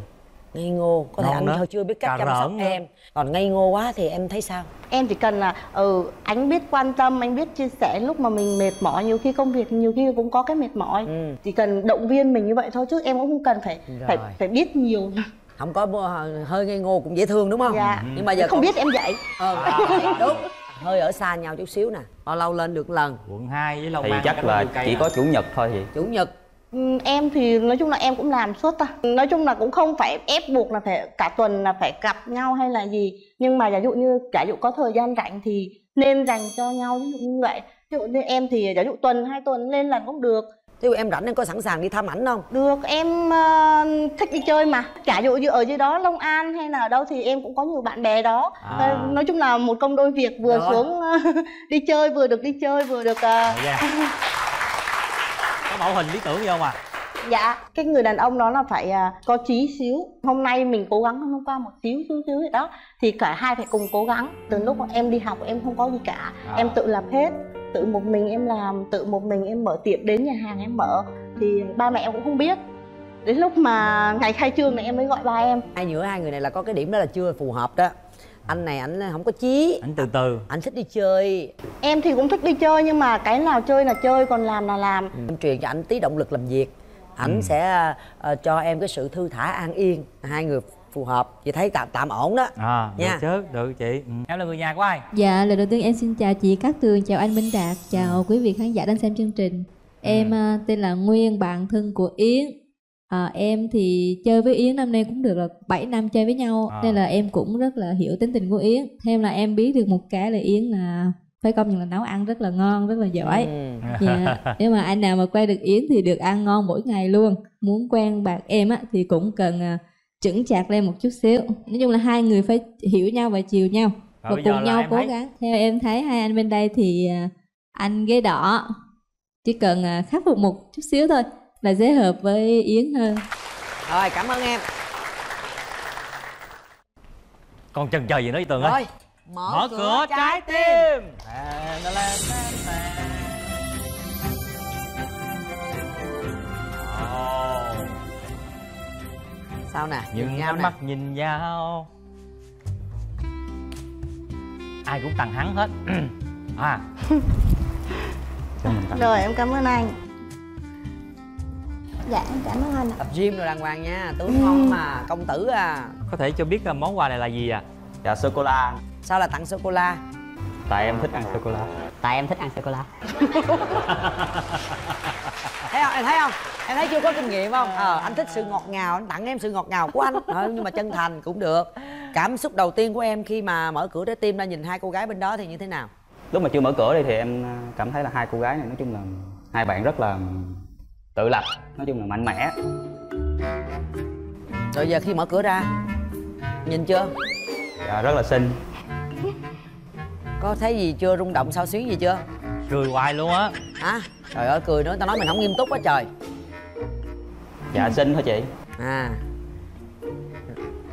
Ngây ngô có thể Ngon anh thôi chưa biết cách Cà chăm sóc em. Còn ngây ngô quá thì em thấy sao? Em chỉ cần là ừ anh biết quan tâm anh biết chia sẻ lúc mà mình mệt mỏi nhiều khi công việc nhiều khi cũng có cái mệt mỏi. Ừ. chỉ cần động viên mình như vậy thôi chứ em cũng không cần phải phải Rồi. phải biết nhiều. Không có hơi ngây ngô cũng dễ thương đúng không? Dạ. Nhưng mà giờ không còn- biết em dạy. Ờ đúng hơi ở xa nhau chút xíu nè. Bao lâu lên được lần? Quận 2 với long thì an chắc là chỉ à? có chủ nhật thôi chị chủ nhật. Ừ, em thì nói chung là em cũng làm suốt ta nói chung là cũng không phải ép buộc là phải cả tuần là phải gặp nhau hay là gì. Nhưng mà giả dụ như giả dụ có thời gian rảnh thì nên dành cho nhau ví dụ như vậy. Ví dụ như em thì giả dụ tuần hai tuần lên lần cũng được Dụ em rảnh em có sẵn sàng đi thăm ảnh không? Được em ờ, thích đi chơi mà. Giả dụ như ở dưới đó Long An hay là ở đâu thì em cũng có nhiều bạn bè đó. À. Ờ, nói chung là một công đôi việc vừa Rồi. xuống ờ, [LAUGHS] đi chơi vừa được đi chơi vừa được ờ, Thời [LAUGHS] gian. có mẫu hình lý tưởng gì không à dạ cái người đàn ông đó là phải à, có trí xíu. Hôm nay mình cố gắng hôm qua một xíu xíu xíu vậy đó. Thì cả hai phải cùng cố gắng. Từ lúc mà em đi học em không có gì cả. À. em tự làm hết tự một mình em làm tự một mình em mở tiệm đến nhà hàng em mở thì ba mẹ em cũng không biết. Đến lúc mà ngày khai trương này em mới gọi ba em. Hai giữa hai người này là có cái điểm đó là chưa phù hợp đó. Anh này anh không có chí. Anh từ từ. Anh thích đi chơi. Em thì cũng thích đi chơi nhưng mà cái nào chơi là chơi còn làm là làm. Em truyền cho anh tí động lực làm việc. Ảnh sẽ ờ, cho em cái sự thư thả an yên. Hai người phù hợp chị thấy tạm tạm ổn đó à được Nha. chứ được chị ừ. em là người nhà của ai Dạ, lời đầu tiên em xin chào chị Cát Tường, chào anh Minh Đạt, chào quý vị khán giả đang xem chương trình. Em à, tên là Nguyên, bạn thân của Yến. À, em thì chơi với Yến năm nay cũng được là 7 năm chơi với nhau, À. nên là em cũng rất là hiểu tính tình của Yến. Thêm là em biết được một cái là Yến là phải công nhận là nấu ăn rất là ngon, rất là giỏi. Ừ. Dạ, nếu mà anh nào mà quen được Yến thì được ăn ngon mỗi ngày luôn. Muốn quen bạn em á thì cũng cần à, chững chạc lên một chút xíu. Nói chung là hai người phải hiểu nhau và chiều nhau. Rồi và giờ cùng nhau cố thấy- gắng. Theo em thấy hai anh bên đây thì à, anh ghế đỏ. Chỉ cần à, khắc phục một chút xíu thôi là dễ hợp với Yến hơn. rồi cảm ơn em. Còn chần chờ gì nữa tường ơi? Mở, mở cửa trái tim. À, sao nè? Những nhìn nhau ánh nè. mắt nhìn nhau. Ai cũng tặng hắn hết. [CLEARS THROAT] À. [LAUGHS] Rồi em cảm ơn anh. Dạ em cảm ơn anh ạ. Tập gym rồi đàng hoàng nha. Tướng ngon mà công tử à. Có thể cho biết là món quà này là gì à dạ sô cô la. Sao là tặng sô cô la? Tại em thích ăn sô cô la. Tại em thích ăn sô cô la [LAUGHS] thấy không? Em thấy không? Em thấy chưa có kinh nghiệm không? Ờ anh thích sự ngọt ngào anh tặng em sự ngọt ngào của anh. Ờ, nhưng mà chân thành cũng được. Cảm xúc đầu tiên của em khi mà mở cửa trái tim ra nhìn hai cô gái bên đó thì như thế nào? Lúc mà chưa mở cửa đi thì em à, cảm thấy là hai cô gái này nói chung là hai bạn rất là tự lập nói chung là mạnh mẽ. Rồi giờ khi mở cửa ra nhìn chưa? Dạ, rất là xinh. Có thấy gì chưa rung động sao xuyến gì chưa cười hoài luôn á. Hả? Trời ơi cười nữa tao nói mình không nghiêm túc quá trời. Dạ xinh thôi chị. À.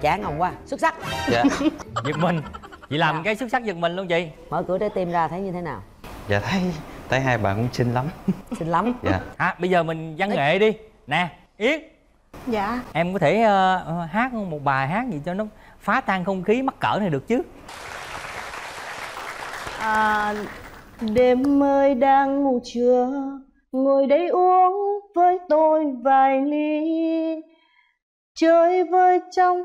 Chán không quá xuất sắc. Dạ. [LAUGHS] Giật mình. Chị làm cái xuất sắc giật mình luôn chị. Mở cửa trái tim ra thấy như thế nào? Dạ thấy thấy hai bạn cũng xinh lắm. [LAUGHS] Xinh lắm. Dạ. À bây giờ mình văn nghệ đi. Nè yến dạ. Em có thể ờ, hát một bài hát gì cho nó phá tan không khí mắc cỡ này được chứ? À, đêm ơi đang ngủ trưa ngồi đây uống với tôi vài ly. Chơi với trong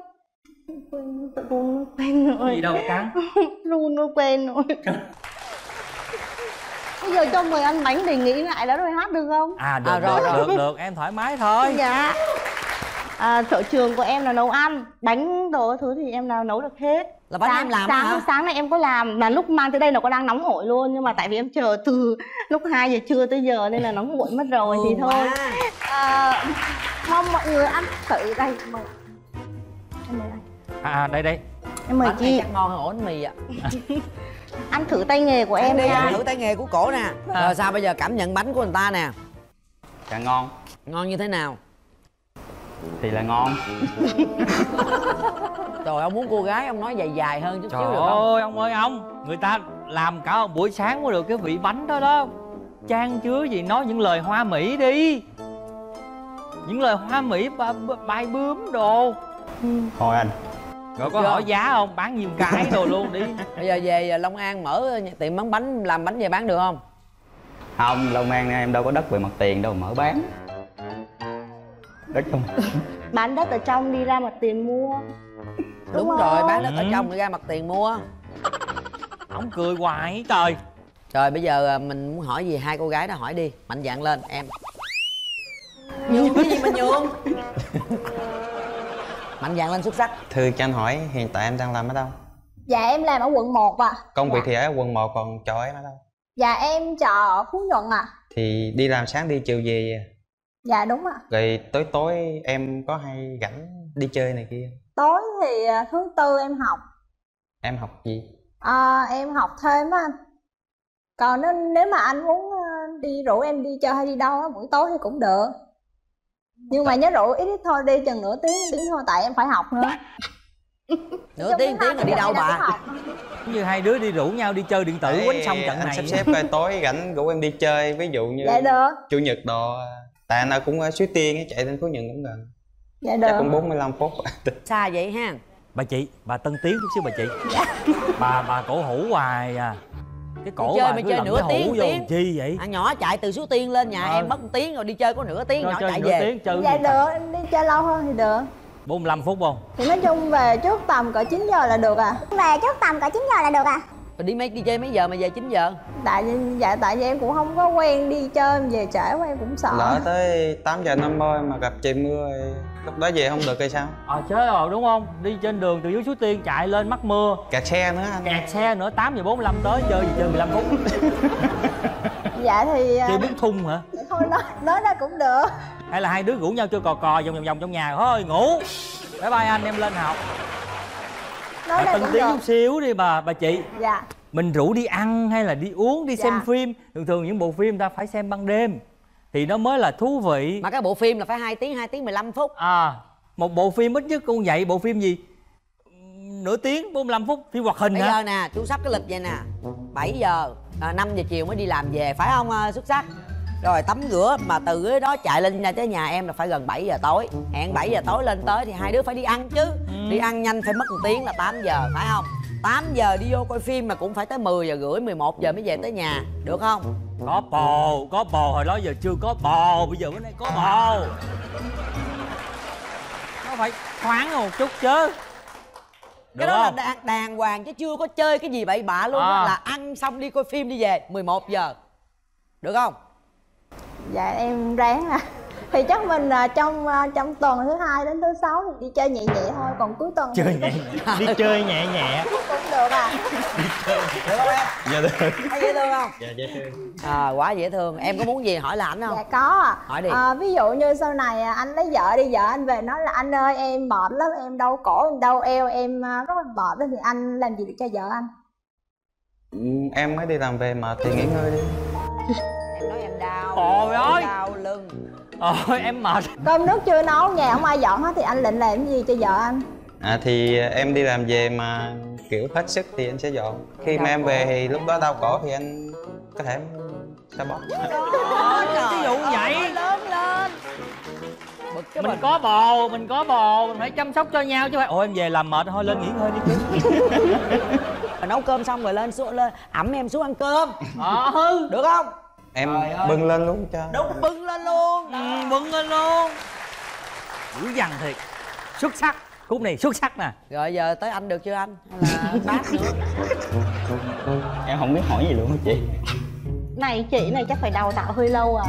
quên tự run nó quên rồi. Gì đâu cắn? [LAUGHS] Run nó quên rồi. [LAUGHS] Bây giờ cho mời ăn bánh để nghĩ lại đã rồi hát được không? À được À, rồi, được, rồi. được được. Em thoải mái thôi. Dạ à, sở trường của em là nấu ăn. Bánh đồ các thứ thì em nào nấu được hết. Là bánh sáng, em làm sáng, hả? sáng nay em có làm. Là lúc mang tới đây nó có đang nóng hổi luôn. Nhưng mà tại vì em chờ từ [LAUGHS] lúc 2 giờ trưa tới giờ nên là nóng nguội mất rồi thì Ừ, thôi. Quá. à, mong mọi người ăn. Thử đây mời. Em mời anh. À đây đây. Em mời bánh này chị. chắc ngon hơn ổ bánh mì ạ. [LAUGHS] Ăn thử tay nghề của em đi nha. ăn thử tay nghề của cổ nè. Rồi sao bây giờ cảm nhận bánh của người ta nè? Dạ ngon. Ngon như thế nào thì là ngon. [LAUGHS] Trời ông muốn cô gái ông nói dài dài hơn chút trời xíu được không? ơi ông ơi ông. Người ta làm cả một buổi sáng mới được cái vị bánh đó đó. Trang chứa gì nói những lời hoa mỹ đi. Những lời hoa mỹ ba, ba, bay bướm đồ. Thôi anh. Rồi có Chưa. hỏi giá không? Bán nhiều cái đồ luôn đi. [LAUGHS] Bây giờ về Long An mở tiệm bán bánh làm bánh về bán được không? Không lâu mang em đâu có đất về mặt tiền đâu mở bán đất không? Bán đất ở trong đi ra mặt tiền mua. Đúng, Đúng rồi bán đất ở Ừ. trong đi ra mặt tiền mua. Ông cười hoài trời. Rồi bây giờ à, mình muốn hỏi gì hai cô gái đó hỏi đi. Mạnh dạn lên em. Nhường cái gì mà nhường? [LAUGHS] Mạnh dạn lên xuất sắc. Thưa cho anh hỏi hiện tại em đang làm ở đâu? Dạ em làm ở quận 1 ạ. Công việc dạ. thì ở quận 1 còn chỗ em ở đâu? Dạ em trọ ở phú nhuận ạ. Thì đi làm sáng đi chiều về à. Dạ đúng ạ. Rồi tối tối em có hay rảnh đi chơi này kia tối thì à, thứ tư em học. Em học gì? À, em học thêm á anh. Còn nếu, nếu mà anh muốn à, đi rủ em đi chơi hay đi đâu á buổi tối thì cũng được. Nhưng mà nhớ rủ ít ít thôi đi chừng nửa tiếng tiếng thôi tại em phải học nữa. [LAUGHS] Nửa tiếng tiếng là đi đâu bà? như hai đứa đi rủ nhau đi chơi điện tử Để quánh xong trận anh này. sắp xếp coi tối rảnh rủ em đi chơi ví dụ như dạ được. Chủ nhật đồ tại anh ở cũng ở suối tiên á, chạy lên phú nhuận cũng gần. Dạ chắc được. cũng 45 phút. [LAUGHS] Xa vậy ha. Bà chị bà tân tiến chút xíu bà chị. Bà bà cổ hủ hoài à. Cái cổ chơi mà chơi nửa tiếng, tiếng. chi vậy? À, nhỏ chạy từ số tiên lên nhà Ờ. em mất một tiếng rồi đi chơi có nửa tiếng Rồi nhỏ chơi chạy nửa về. tiếng chơi dạ được em đi chơi lâu hơn thì được. 45 phút không? Thì nói chung về trước tầm cỡ 9 giờ là được à. Về trước tầm cỡ 9 giờ là được à rồi đi mấy đi chơi mấy giờ mà về 9 giờ? Tại vì dạ tại vì em cũng không có quen đi chơi về trễ quá em cũng sợ. Lỡ tới 8 giờ 50 mà gặp trời mưa lúc đó về không được hay sao? Ờ chết rồi đúng không? Đi trên đường từ dưới suối tiên chạy lên mắc mưa. Kẹt xe nữa anh. Kẹt xe nữa 8 giờ 45 tới chơi gì chơi 15 phút. [LAUGHS] Dạ thì à, chơi bún thun hả? thôi nói nói ra cũng được. Hay là hai đứa rủ nhau chơi cò cò vòng vòng vòng trong nhà thôi ngủ. Bye bye anh em lên học nói bà tân được. chút xíu đi bà bà chị. Dạ. Mình rủ đi ăn hay là đi uống đi Dạ. xem phim. Thường thường những bộ phim ta phải xem ban đêm. Thì nó mới là thú vị. Mà cái bộ phim là phải 2 tiếng 2 tiếng 15 phút. À một bộ phim ít nhất cũng vậy. Bộ phim gì? Nửa tiếng 45 phút. Phim hoạt hình bây hả? giờ nè chú sắp cái lịch vậy nè. 7 giờ à, 5 giờ chiều mới đi làm về. Phải không à, xuất sắc rồi tắm rửa mà từ cái đó chạy lên ra tới nhà em là phải gần 7 giờ tối. Hẹn 7 giờ tối lên tới thì hai đứa phải đi ăn chứ. Đi ăn nhanh phải mất một tiếng là 8 giờ phải không? 8 giờ đi vô coi phim mà cũng phải tới 10 giờ rưỡi 11 giờ mới về tới nhà. Được không? Có bò có bò hồi đó giờ chưa có bò bây giờ bữa nay có bò nó phải khoáng một chút chứ. Cái đó là đàng, đàng hoàng chứ chưa có chơi cái gì bậy bạ luôn À. á là ăn xong đi coi phim đi về 11 giờ. Được không dạ em ráng à [LAUGHS] thì chắc mình à, trong à, trong tuần thứ hai đến thứ sáu thì đi chơi nhẹ nhẹ thôi còn cuối tuần chơi [LAUGHS] nhẹ đi chơi nhẹ nhẹ. Cũng được à. Được. Không em dạ được. Thấy dễ thương không dạ dễ thương. À quá dễ thương. Em có muốn gì hỏi là ảnh không? Dạ có à. hỏi đi. À, ví dụ như sau này à, anh lấy vợ đi vợ anh về nói là anh ơi em mệt lắm em đau cổ em đau eo em à, rất là mệt đó thì anh làm gì để cho vợ anh? Ừ, em mới đi làm về mà thì nghỉ ngơi đi. em em đau Trời ơi! đau lưng. Ôi em mệt. Cơm nước chưa nấu nhà không ai dọn hết thì anh định làm cái gì cho vợ anh? À thì em đi làm về mà kiểu hết sức thì anh sẽ dọn. Khi mà em về thì lúc đó đau cổ thì anh có thể xoa bóp. Ví dụ vậy. lớn lên. Mình có bò mình có bò mình phải chăm sóc cho nhau chứ phải. Ôi em về làm mệt thôi lên nghỉ ngơi đi chứ. [LAUGHS] Nấu cơm xong rồi lên xuống lên ẩm em xuống ăn cơm. Ừ. Được không em bưng lên luôn cho. Đúng. Bưng lên luôn. Ừ, bưng lên luôn. Dữ dằn thiệt. Xuất sắc. Khúc này xuất sắc nè. Rồi giờ tới anh được chưa anh? Hay là [LAUGHS] bác nữa? Em không biết hỏi gì luôn á chị? Này chị này chắc phải đào tạo hơi lâu à.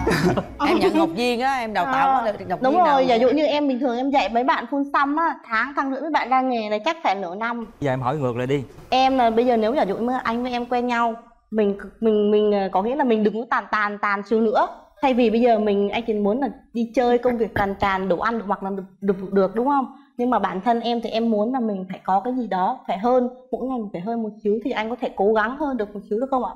[LAUGHS] Em nhận học viên á em đào tạo có được học đúng viên rồi giả dụ như em bình thường em dạy mấy bạn phun xăm á tháng tháng rưỡi mấy bạn ra nghề này chắc phải nửa năm. Giờ em hỏi ngược lại đi. Em là bây giờ nếu giả dụ như anh với em quen nhau mình mình mình ờ, có nghĩa là mình đừng có tàn tàn tàn xíu nữa. Thay vì bây giờ mình anh chỉ muốn là đi chơi công việc tàn tàn đủ ăn hoặc là được, được được đúng không? Nhưng mà bản thân em thì em muốn là mình phải có cái gì đó phải hơn mỗi ngày mình phải hơn một xíu thì anh có thể cố gắng hơn được một xíu được không ạ?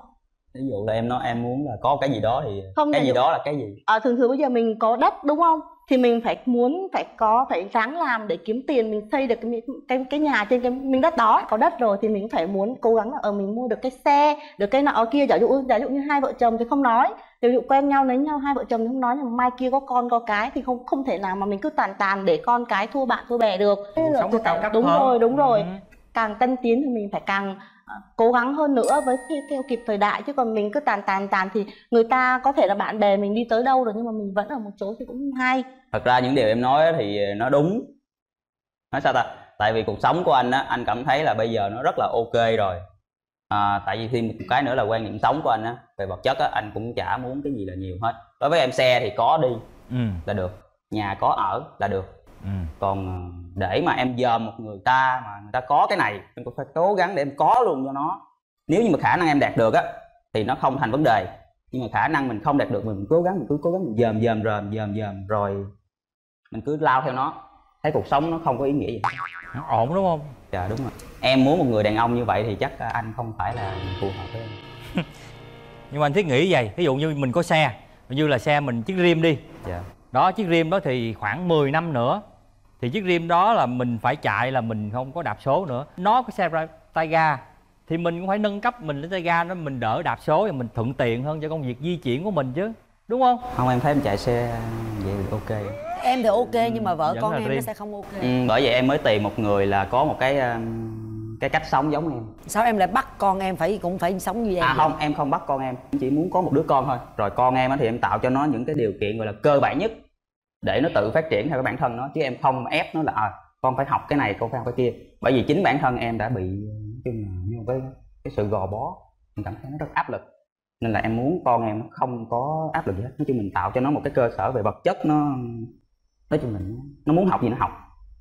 Ví dụ là em nói em muốn là có cái gì đó thì Không, cái gì dụ- đó là cái gì? À, thường thường bây giờ mình có đất đúng không thì mình phải muốn phải có phải ráng làm để kiếm tiền mình xây được cái cái cái nhà trên cái miếng đất đó có đất rồi thì mình phải muốn cố gắng là ở mình mua được cái xe được cái nọ kia giả dụ giả dụ như hai vợ chồng thì không nói ví dụ quen nhau lấy nhau hai vợ chồng thì không nói nhưng mai kia có con có cái thì không không thể nào mà mình cứ tàn tàn để con cái thua bạn thua bè được sống nó cao cấp đúng hơn. rồi đúng rồi Ừ. càng tân tiến thì mình phải càng ờ, cố gắng hơn nữa với theo, theo kịp thời đại. Chứ còn mình cứ tàn tàn tàn thì người ta có thể là bạn bè mình đi tới đâu rồi nhưng mà mình vẫn ở một chỗ thì cũng không hay. Thật ra những điều em nói á thì nó đúng. Nói sao ta? Tại vì cuộc sống của anh á anh cảm thấy là bây giờ nó rất là ok rồi. À, tại vì thêm một cái nữa là quan niệm sống của anh á về vật chất á anh cũng chả muốn cái gì là nhiều hết. Đối với em xe thì có đi ừ. là được nhà có ở là được ừ. Còn ờ, để mà em dòm một người ta mà người ta có cái này em cũng phải cố gắng để em có luôn cho nó. Nếu như mà khả năng em đạt được á thì nó không thành vấn đề. Nhưng mà khả năng mình không đạt được mình cố gắng mình cứ cố gắng mình dòm dòm ròm dòm dòm rồi mình cứ lao theo nó. Thấy cuộc sống nó không có ý nghĩa gì. Nó ổn đúng không? Dạ đúng rồi. Em muốn một người đàn ông như vậy thì chắc anh không phải là phù hợp với em. [LAUGHS] Nhưng mà anh thiết nghĩ vậy. Ví dụ như mình có xe như là xe mình chiếc rim đi. Dạ. Đó chiếc rim đó thì khoảng 10 năm nữa thì chiếc rim đó là mình phải chạy là mình không có đạp số nữa. Nó có xe ra tay ga. Thì mình cũng phải nâng cấp mình lên tay ga đó mình đỡ đạp số và mình thuận tiện hơn cho công việc di chuyển của mình chứ. Đúng không? Không em thấy em chạy xe vậy thì ok. Em thì ok nhưng mà vợ Vẫn con em nó riêng. sẽ không ok. Ừ, bởi vậy em mới tìm một người là có một cái um, cái cách sống giống em. Sao em lại bắt con em phải cũng phải sống như em à vậy? không em không bắt con em. Em chỉ muốn có một đứa con thôi. Rồi con em á thì em tạo cho nó những cái điều kiện gọi là cơ bản nhất để nó tự phát triển theo cái bản thân nó chứ em không ép nó là à, con phải học cái này con phải học cái kia. Bởi vì chính bản thân em đã bị nói chung như cái cái sự gò bó. Mình cảm thấy nó rất áp lực. Nên là em muốn con em nó không có áp lực gì hết. Nói chung mình tạo cho nó một cái cơ sở về vật chất nó nói chung là nó, muốn học gì nó học.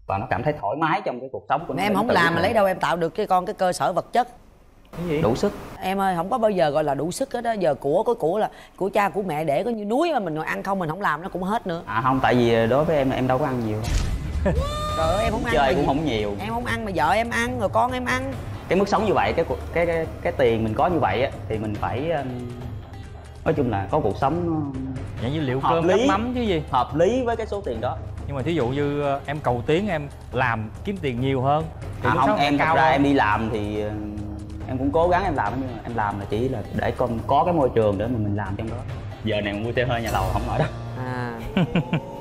Và nó cảm thấy thoải mái trong cái cuộc sống của nó. Em không làm mà lấy đâu em tạo được cho con cái cơ sở vật chất. cái đủ sức. Em ơi không có bao giờ gọi là đủ sức hết á. Giờ của có của là của cha của mẹ để có như núi mà mình ngồi ăn không mình không làm nó cũng hết nữa. À không tại vì đối với em là em đâu có ăn nhiều. [LAUGHS] Trời ơi em không ăn chơi cũng gì- không nhiều. Em không ăn mà vợ em ăn rồi con em ăn. Cái mức sống như vậy cái cái cái, cái tiền mình có như vậy á thì mình phải um, nói chung là có cuộc sống nó dạng như liệu hợp cơm lý. mắm chứ gì? Hợp lý với cái số tiền đó. Nhưng mà thí dụ như ờ, em cầu tiến em làm kiếm tiền nhiều hơn thì à, không em cao ra hơn. em đi làm thì um, em cũng cố gắng em làm nhưng mà em làm là chỉ là để con có cái môi trường để mà mình làm trong đó. Giờ này mua xe hơi nhà lầu không nổi đâu à.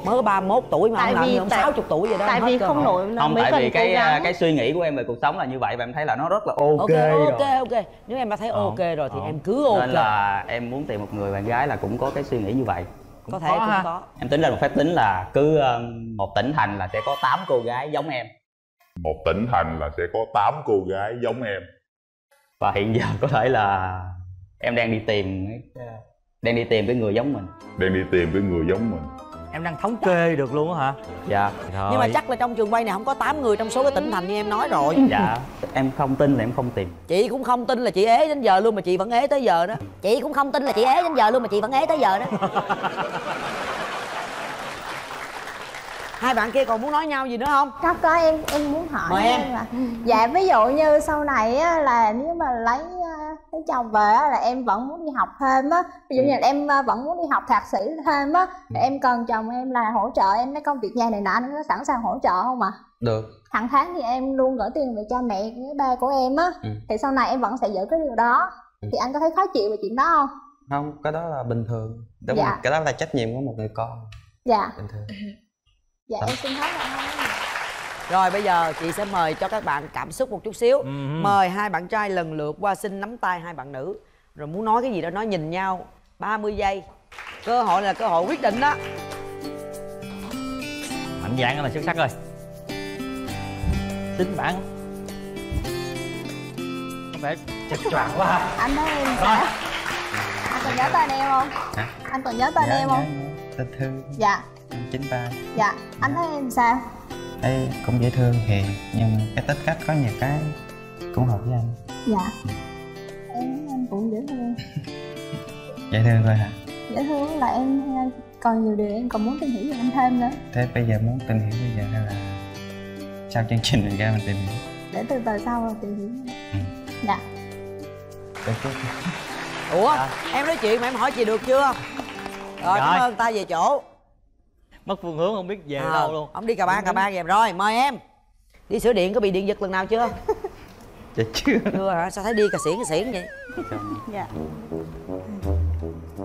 Mới có 31 tuổi mà Tại ông làm vì- ông tại- 60 tuổi vậy đó tại vì không nổi là không mới tại vì cái gắng. cái suy nghĩ của em về cuộc sống là như vậy và em thấy là nó rất là ok, ok rồi. ok ok. Nếu em đã thấy ok rồi thì em cứ ok. Nên là em muốn tìm một người bạn gái là cũng có cái suy nghĩ như vậy. Có thể cũng có em tính ra một phép tính là cứ um, một tỉnh thành là sẽ có 8 cô gái giống em. Một tỉnh thành là sẽ có 8 cô gái giống em và hiện giờ có thể là em đang đi tìm đang đi tìm cái người giống mình. Đang đi tìm cái người giống mình. Em đang thống kê được luôn á hả? Dạ. Nhưng mà chắc là trong trường quay này không có 8 người trong số cái tỉnh thành như em nói rồi. Dạ. Em không tin là em không tìm. Chị cũng không tin là chị ế đến giờ luôn mà chị vẫn ế tới giờ đó. Chị cũng không tin là chị ế đến giờ luôn mà chị vẫn ế tới giờ đó [LAUGHS] hai bạn kia còn muốn nói nhau gì nữa không? Có có em em muốn hỏi Mời em. là dạ ví dụ như sau này á, là nếu mà lấy à, lấy chồng về á, là em vẫn muốn đi học thêm á. Ví dụ như là em à, vẫn muốn đi học thạc sĩ thêm á thì em cần chồng em là hỗ trợ em mấy công việc nhà này nọ nó sẵn sàng hỗ trợ không ạ? Được. Hàng tháng thì em luôn gửi tiền về cho mẹ với ba của em á. Ừ. thì sau này em vẫn sẽ giữ cái điều đó. Thì anh có thấy khó chịu về chuyện đó không? Không cái đó là bình thường. Đúng Dạ. cái đó là trách nhiệm của một người con. Dạ. Bình thường [LAUGHS] dạ em xin hết rồi rồi bây giờ chị sẽ mời cho các bạn cảm xúc một chút xíu. Mời hai bạn trai lần lượt qua xin nắm tay hai bạn nữ. Rồi muốn nói cái gì đó nói nhìn nhau. 30 giây. Cơ hội là cơ hội quyết định đó. Mạnh dạng là xuất sắc rồi. Xin bạn có vẻ chật choạng quá. Anh thấy em Rồi. anh còn nhớ tên em không? Hả? anh còn nhớ tên Nhớ, em không? nhớ. tên thư. Dạ chín ba. Dạ anh thấy em sao? Thấy cũng dễ thương hiền nhưng cái tính cách có nhiều cái cũng hợp với anh. Dạ. Em anh cũng dễ thương. [LAUGHS] Dễ thương thôi hả? Dễ thương là em còn nhiều điều em còn muốn tìm hiểu về anh thêm nữa. Thế bây giờ muốn tìm hiểu bây giờ hay là sau chương trình mình ra mình tìm hiểu? Để từ từ sau rồi tìm hiểu. Dạ. Được chứ ủa em nói chuyện mà em hỏi chị được chưa? Rồi cảm Rồi. ơn ta về chỗ mất phương hướng không biết về Ờ, đâu luôn. ông đi cà ba cà ba về rồi. Mời em. Đi sửa điện có bị điện giật lần nào chưa? [LAUGHS] Dạ chưa. Chưa hả? Sao thấy đi cà xỉn cà xỉn vậy? Dạ.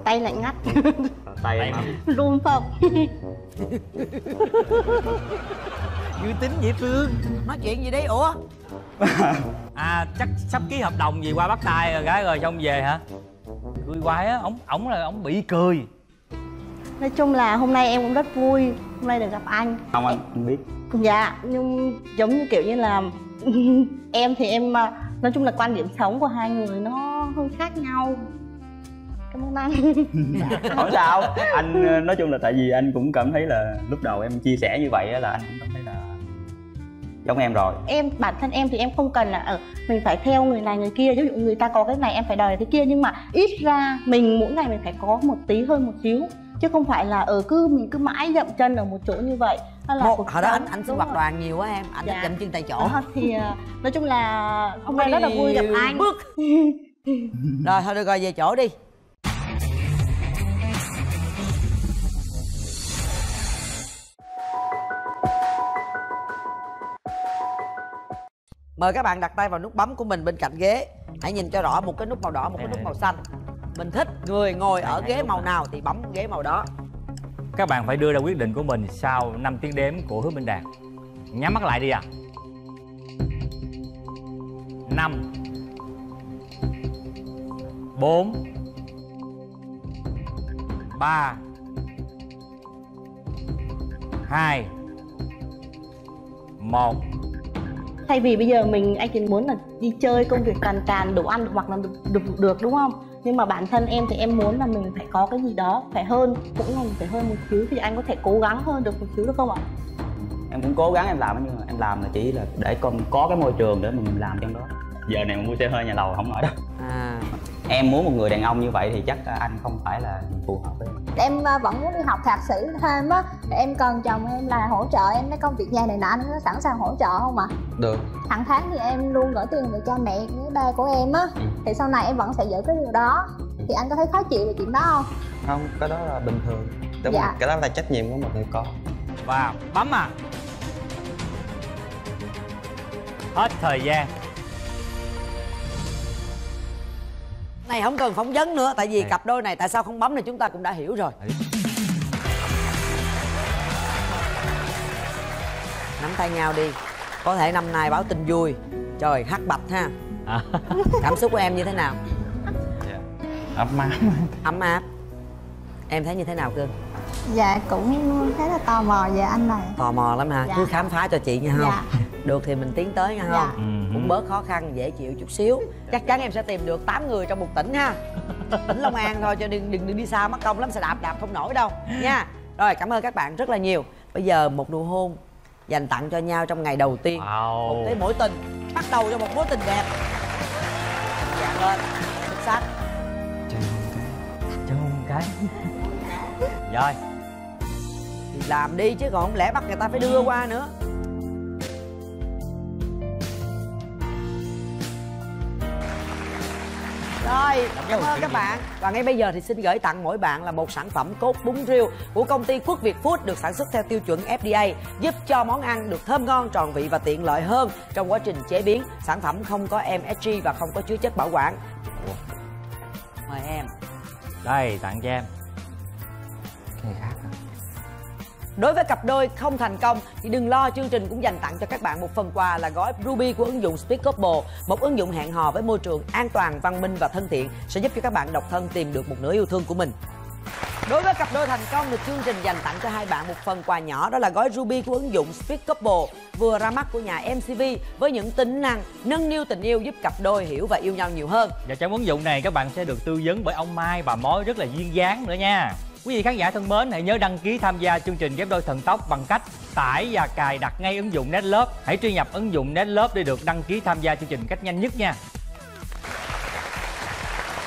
Tay lạnh ngắt. [LAUGHS] Tay em run phập vui [LAUGHS] tính dễ thương nói chuyện gì đấy ủa? À chắc sắp ký hợp đồng gì qua bắt tay rồi gái rồi xong về hả? Cười hoài á. Ổng ổng là ổng bị cười nói chung là hôm nay em cũng rất vui hôm nay được gặp anh. Không anh anh biết. Dạ nhưng giống như kiểu như là [LAUGHS] em thì em à, nói chung là quan điểm sống của hai người nó hơi khác nhau. Cảm ơn anh. [LAUGHS] Không sao. Anh ờ, nói chung là tại vì anh cũng cảm thấy là lúc đầu em chia sẻ như vậy á là anh cũng cảm thấy là giống em rồi. Em bản thân em thì em không cần là ở mình phải theo người này người kia. Ví dụ người ta có cái này em phải đòi cái kia. Nhưng mà ít ra mình mỗi ngày mình phải có một tí hơn một xíu chứ không phải là ở cứ mình cứ mãi dậm chân ở một chỗ như vậy. Hay là một hồi đó anh anh sinh hoạt đoàn nhiều quá em anh Dạ. thích dậm chân tại chỗ. Đó, thì à, nói chung là [LAUGHS] hôm nay rất là vui gặp anh. bước. [LAUGHS] Rồi thôi được rồi về chỗ đi. Mời các bạn đặt tay vào nút bấm của mình bên cạnh ghế. Hãy nhìn cho rõ một cái nút màu đỏ một cái nút màu xanh mình thích người ngồi ở ghế màu nào thì bấm ghế màu đó. Các bạn phải đưa ra quyết định của mình sau 5 tiếng đếm của hứa minh đạt. Nhắm mắt lại đi à năm. Bốn. Ba. Hai. Một. Thay vì bây giờ mình anh chỉ muốn là đi chơi công việc càn càn đủ ăn hoặc là được, được được đúng không nhưng mà bản thân em thì em muốn là mình phải có cái gì đó phải hơn cũng là mình phải hơn một xíu thì anh có thể cố gắng hơn được một xíu được không ạ? Em cũng cố gắng em làm nhưng mà em làm là chỉ là để con có cái môi trường để mình làm trong đó. Giờ này mà mua xe hơi nhà lầu không nổi đâu à em muốn một người đàn ông như vậy thì chắc là anh không phải là phù hợp với em. Em à, vẫn muốn đi học thạc sĩ thêm á. Em cần chồng em là hỗ trợ em mấy công việc nhà này nọ nó sẵn sàng hỗ trợ không ạ? Được. Hàng tháng thì em luôn gửi tiền về cho mẹ với ba của em á. Thì sau này em vẫn sẽ giữ cái điều đó. Thì anh có thấy khó chịu về chuyện đó không? Không cái đó là bình thường. Đúng Dạ. rồi cái đó là trách nhiệm của một người con. Và bấm à. Hết thời gian này không cần phỏng vấn nữa tại vì cặp đôi này tại sao không bấm này chúng ta cũng đã hiểu rồi. Nắm tay nhau đi. Có thể năm nay báo tin vui. Trời hắc bạch ha. À. [LAUGHS] cảm xúc của em như thế nào? Ấm áp. Ấm áp. Em thấy như thế nào cưng dạ cũng khá là tò mò về anh này. Tò mò lắm ha Dạ. cứ khám phá cho chị nha không? Dạ. được thì mình tiến tới nha Dạ. không? Ừ. cũng bớt khó khăn dễ chịu chút xíu. Chắc chắn em sẽ tìm được 8 người trong một tỉnh ha. [LAUGHS] Tỉnh long an thôi cho đừng đừng, đừng đi xa mất công lắm xe đạp đạp không nổi đâu nha. Rồi cảm ơn các bạn rất là nhiều. Bây giờ một nụ hôn dành tặng cho nhau trong ngày đầu tiên. Một cái mối tình bắt đầu cho một mối tình đẹp. Dạng lên. Xuất sắc. Cho một cái. Rồi. Thì làm đi chứ còn không lẽ bắt người ta phải đưa qua nữa Rồi, cảm ơn các bạn Và ngay bây giờ thì xin gửi tặng mỗi bạn là một sản phẩm cốt bún riêu của công ty Quốc Việt Food được sản xuất theo tiêu chuẩn FDA giúp cho món ăn được thơm ngon, tròn vị và tiện lợi hơn trong quá trình chế biến. Sản phẩm không có MSG và không có chứa chất bảo quản. Mời em. đây tặng cho em cái khác? Đối với cặp đôi không thành công thì đừng lo chương trình cũng dành tặng cho các bạn một phần quà là gói Ruby của ứng dụng Speak Couple, một ứng dụng hẹn hò với môi trường an toàn, văn minh và thân thiện sẽ giúp cho các bạn độc thân tìm được một nửa yêu thương của mình. Đối với cặp đôi thành công thì chương trình dành tặng cho hai bạn một phần quà nhỏ đó là gói Ruby của ứng dụng Speak Couple vừa ra mắt của nhà MCV với những tính năng nâng niu tình yêu giúp cặp đôi hiểu và yêu nhau nhiều hơn. Và trong ứng dụng này các bạn sẽ được tư vấn bởi ông Mai bà Mối rất là duyên dáng nữa nha Quý vị khán giả thân mến, hãy nhớ đăng ký tham gia chương trình ghép đôi thần tốc bằng cách tải và cài đặt ngay ứng dụng Netlove. Hãy truy nhập ứng dụng Netlove để được đăng ký tham gia chương trình cách nhanh nhất nha.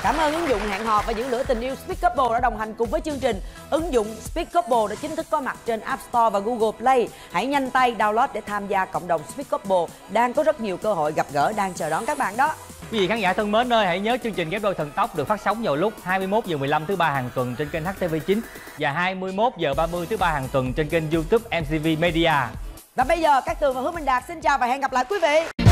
Cảm ơn ứng dụng hẹn hò và những lửa tình yêu Speak Couple đã đồng hành cùng với chương trình. Ứng dụng Speak Couple đã chính thức có mặt trên App Store và Google Play. Hãy nhanh tay download để tham gia cộng đồng Speak Couple. Đang có rất nhiều cơ hội gặp gỡ đang chờ đón các bạn đó. Quý vị khán giả thân mến ơi, hãy nhớ chương trình ghép đôi thần tốc được phát sóng vào lúc 21 giờ 15 thứ ba hàng tuần trên kênh HTV9 và 21 giờ 30 thứ ba hàng tuần trên kênh YouTube MCV Media. Và bây giờ các Tường và Hứa Minh Đạt xin chào và hẹn gặp lại quý vị.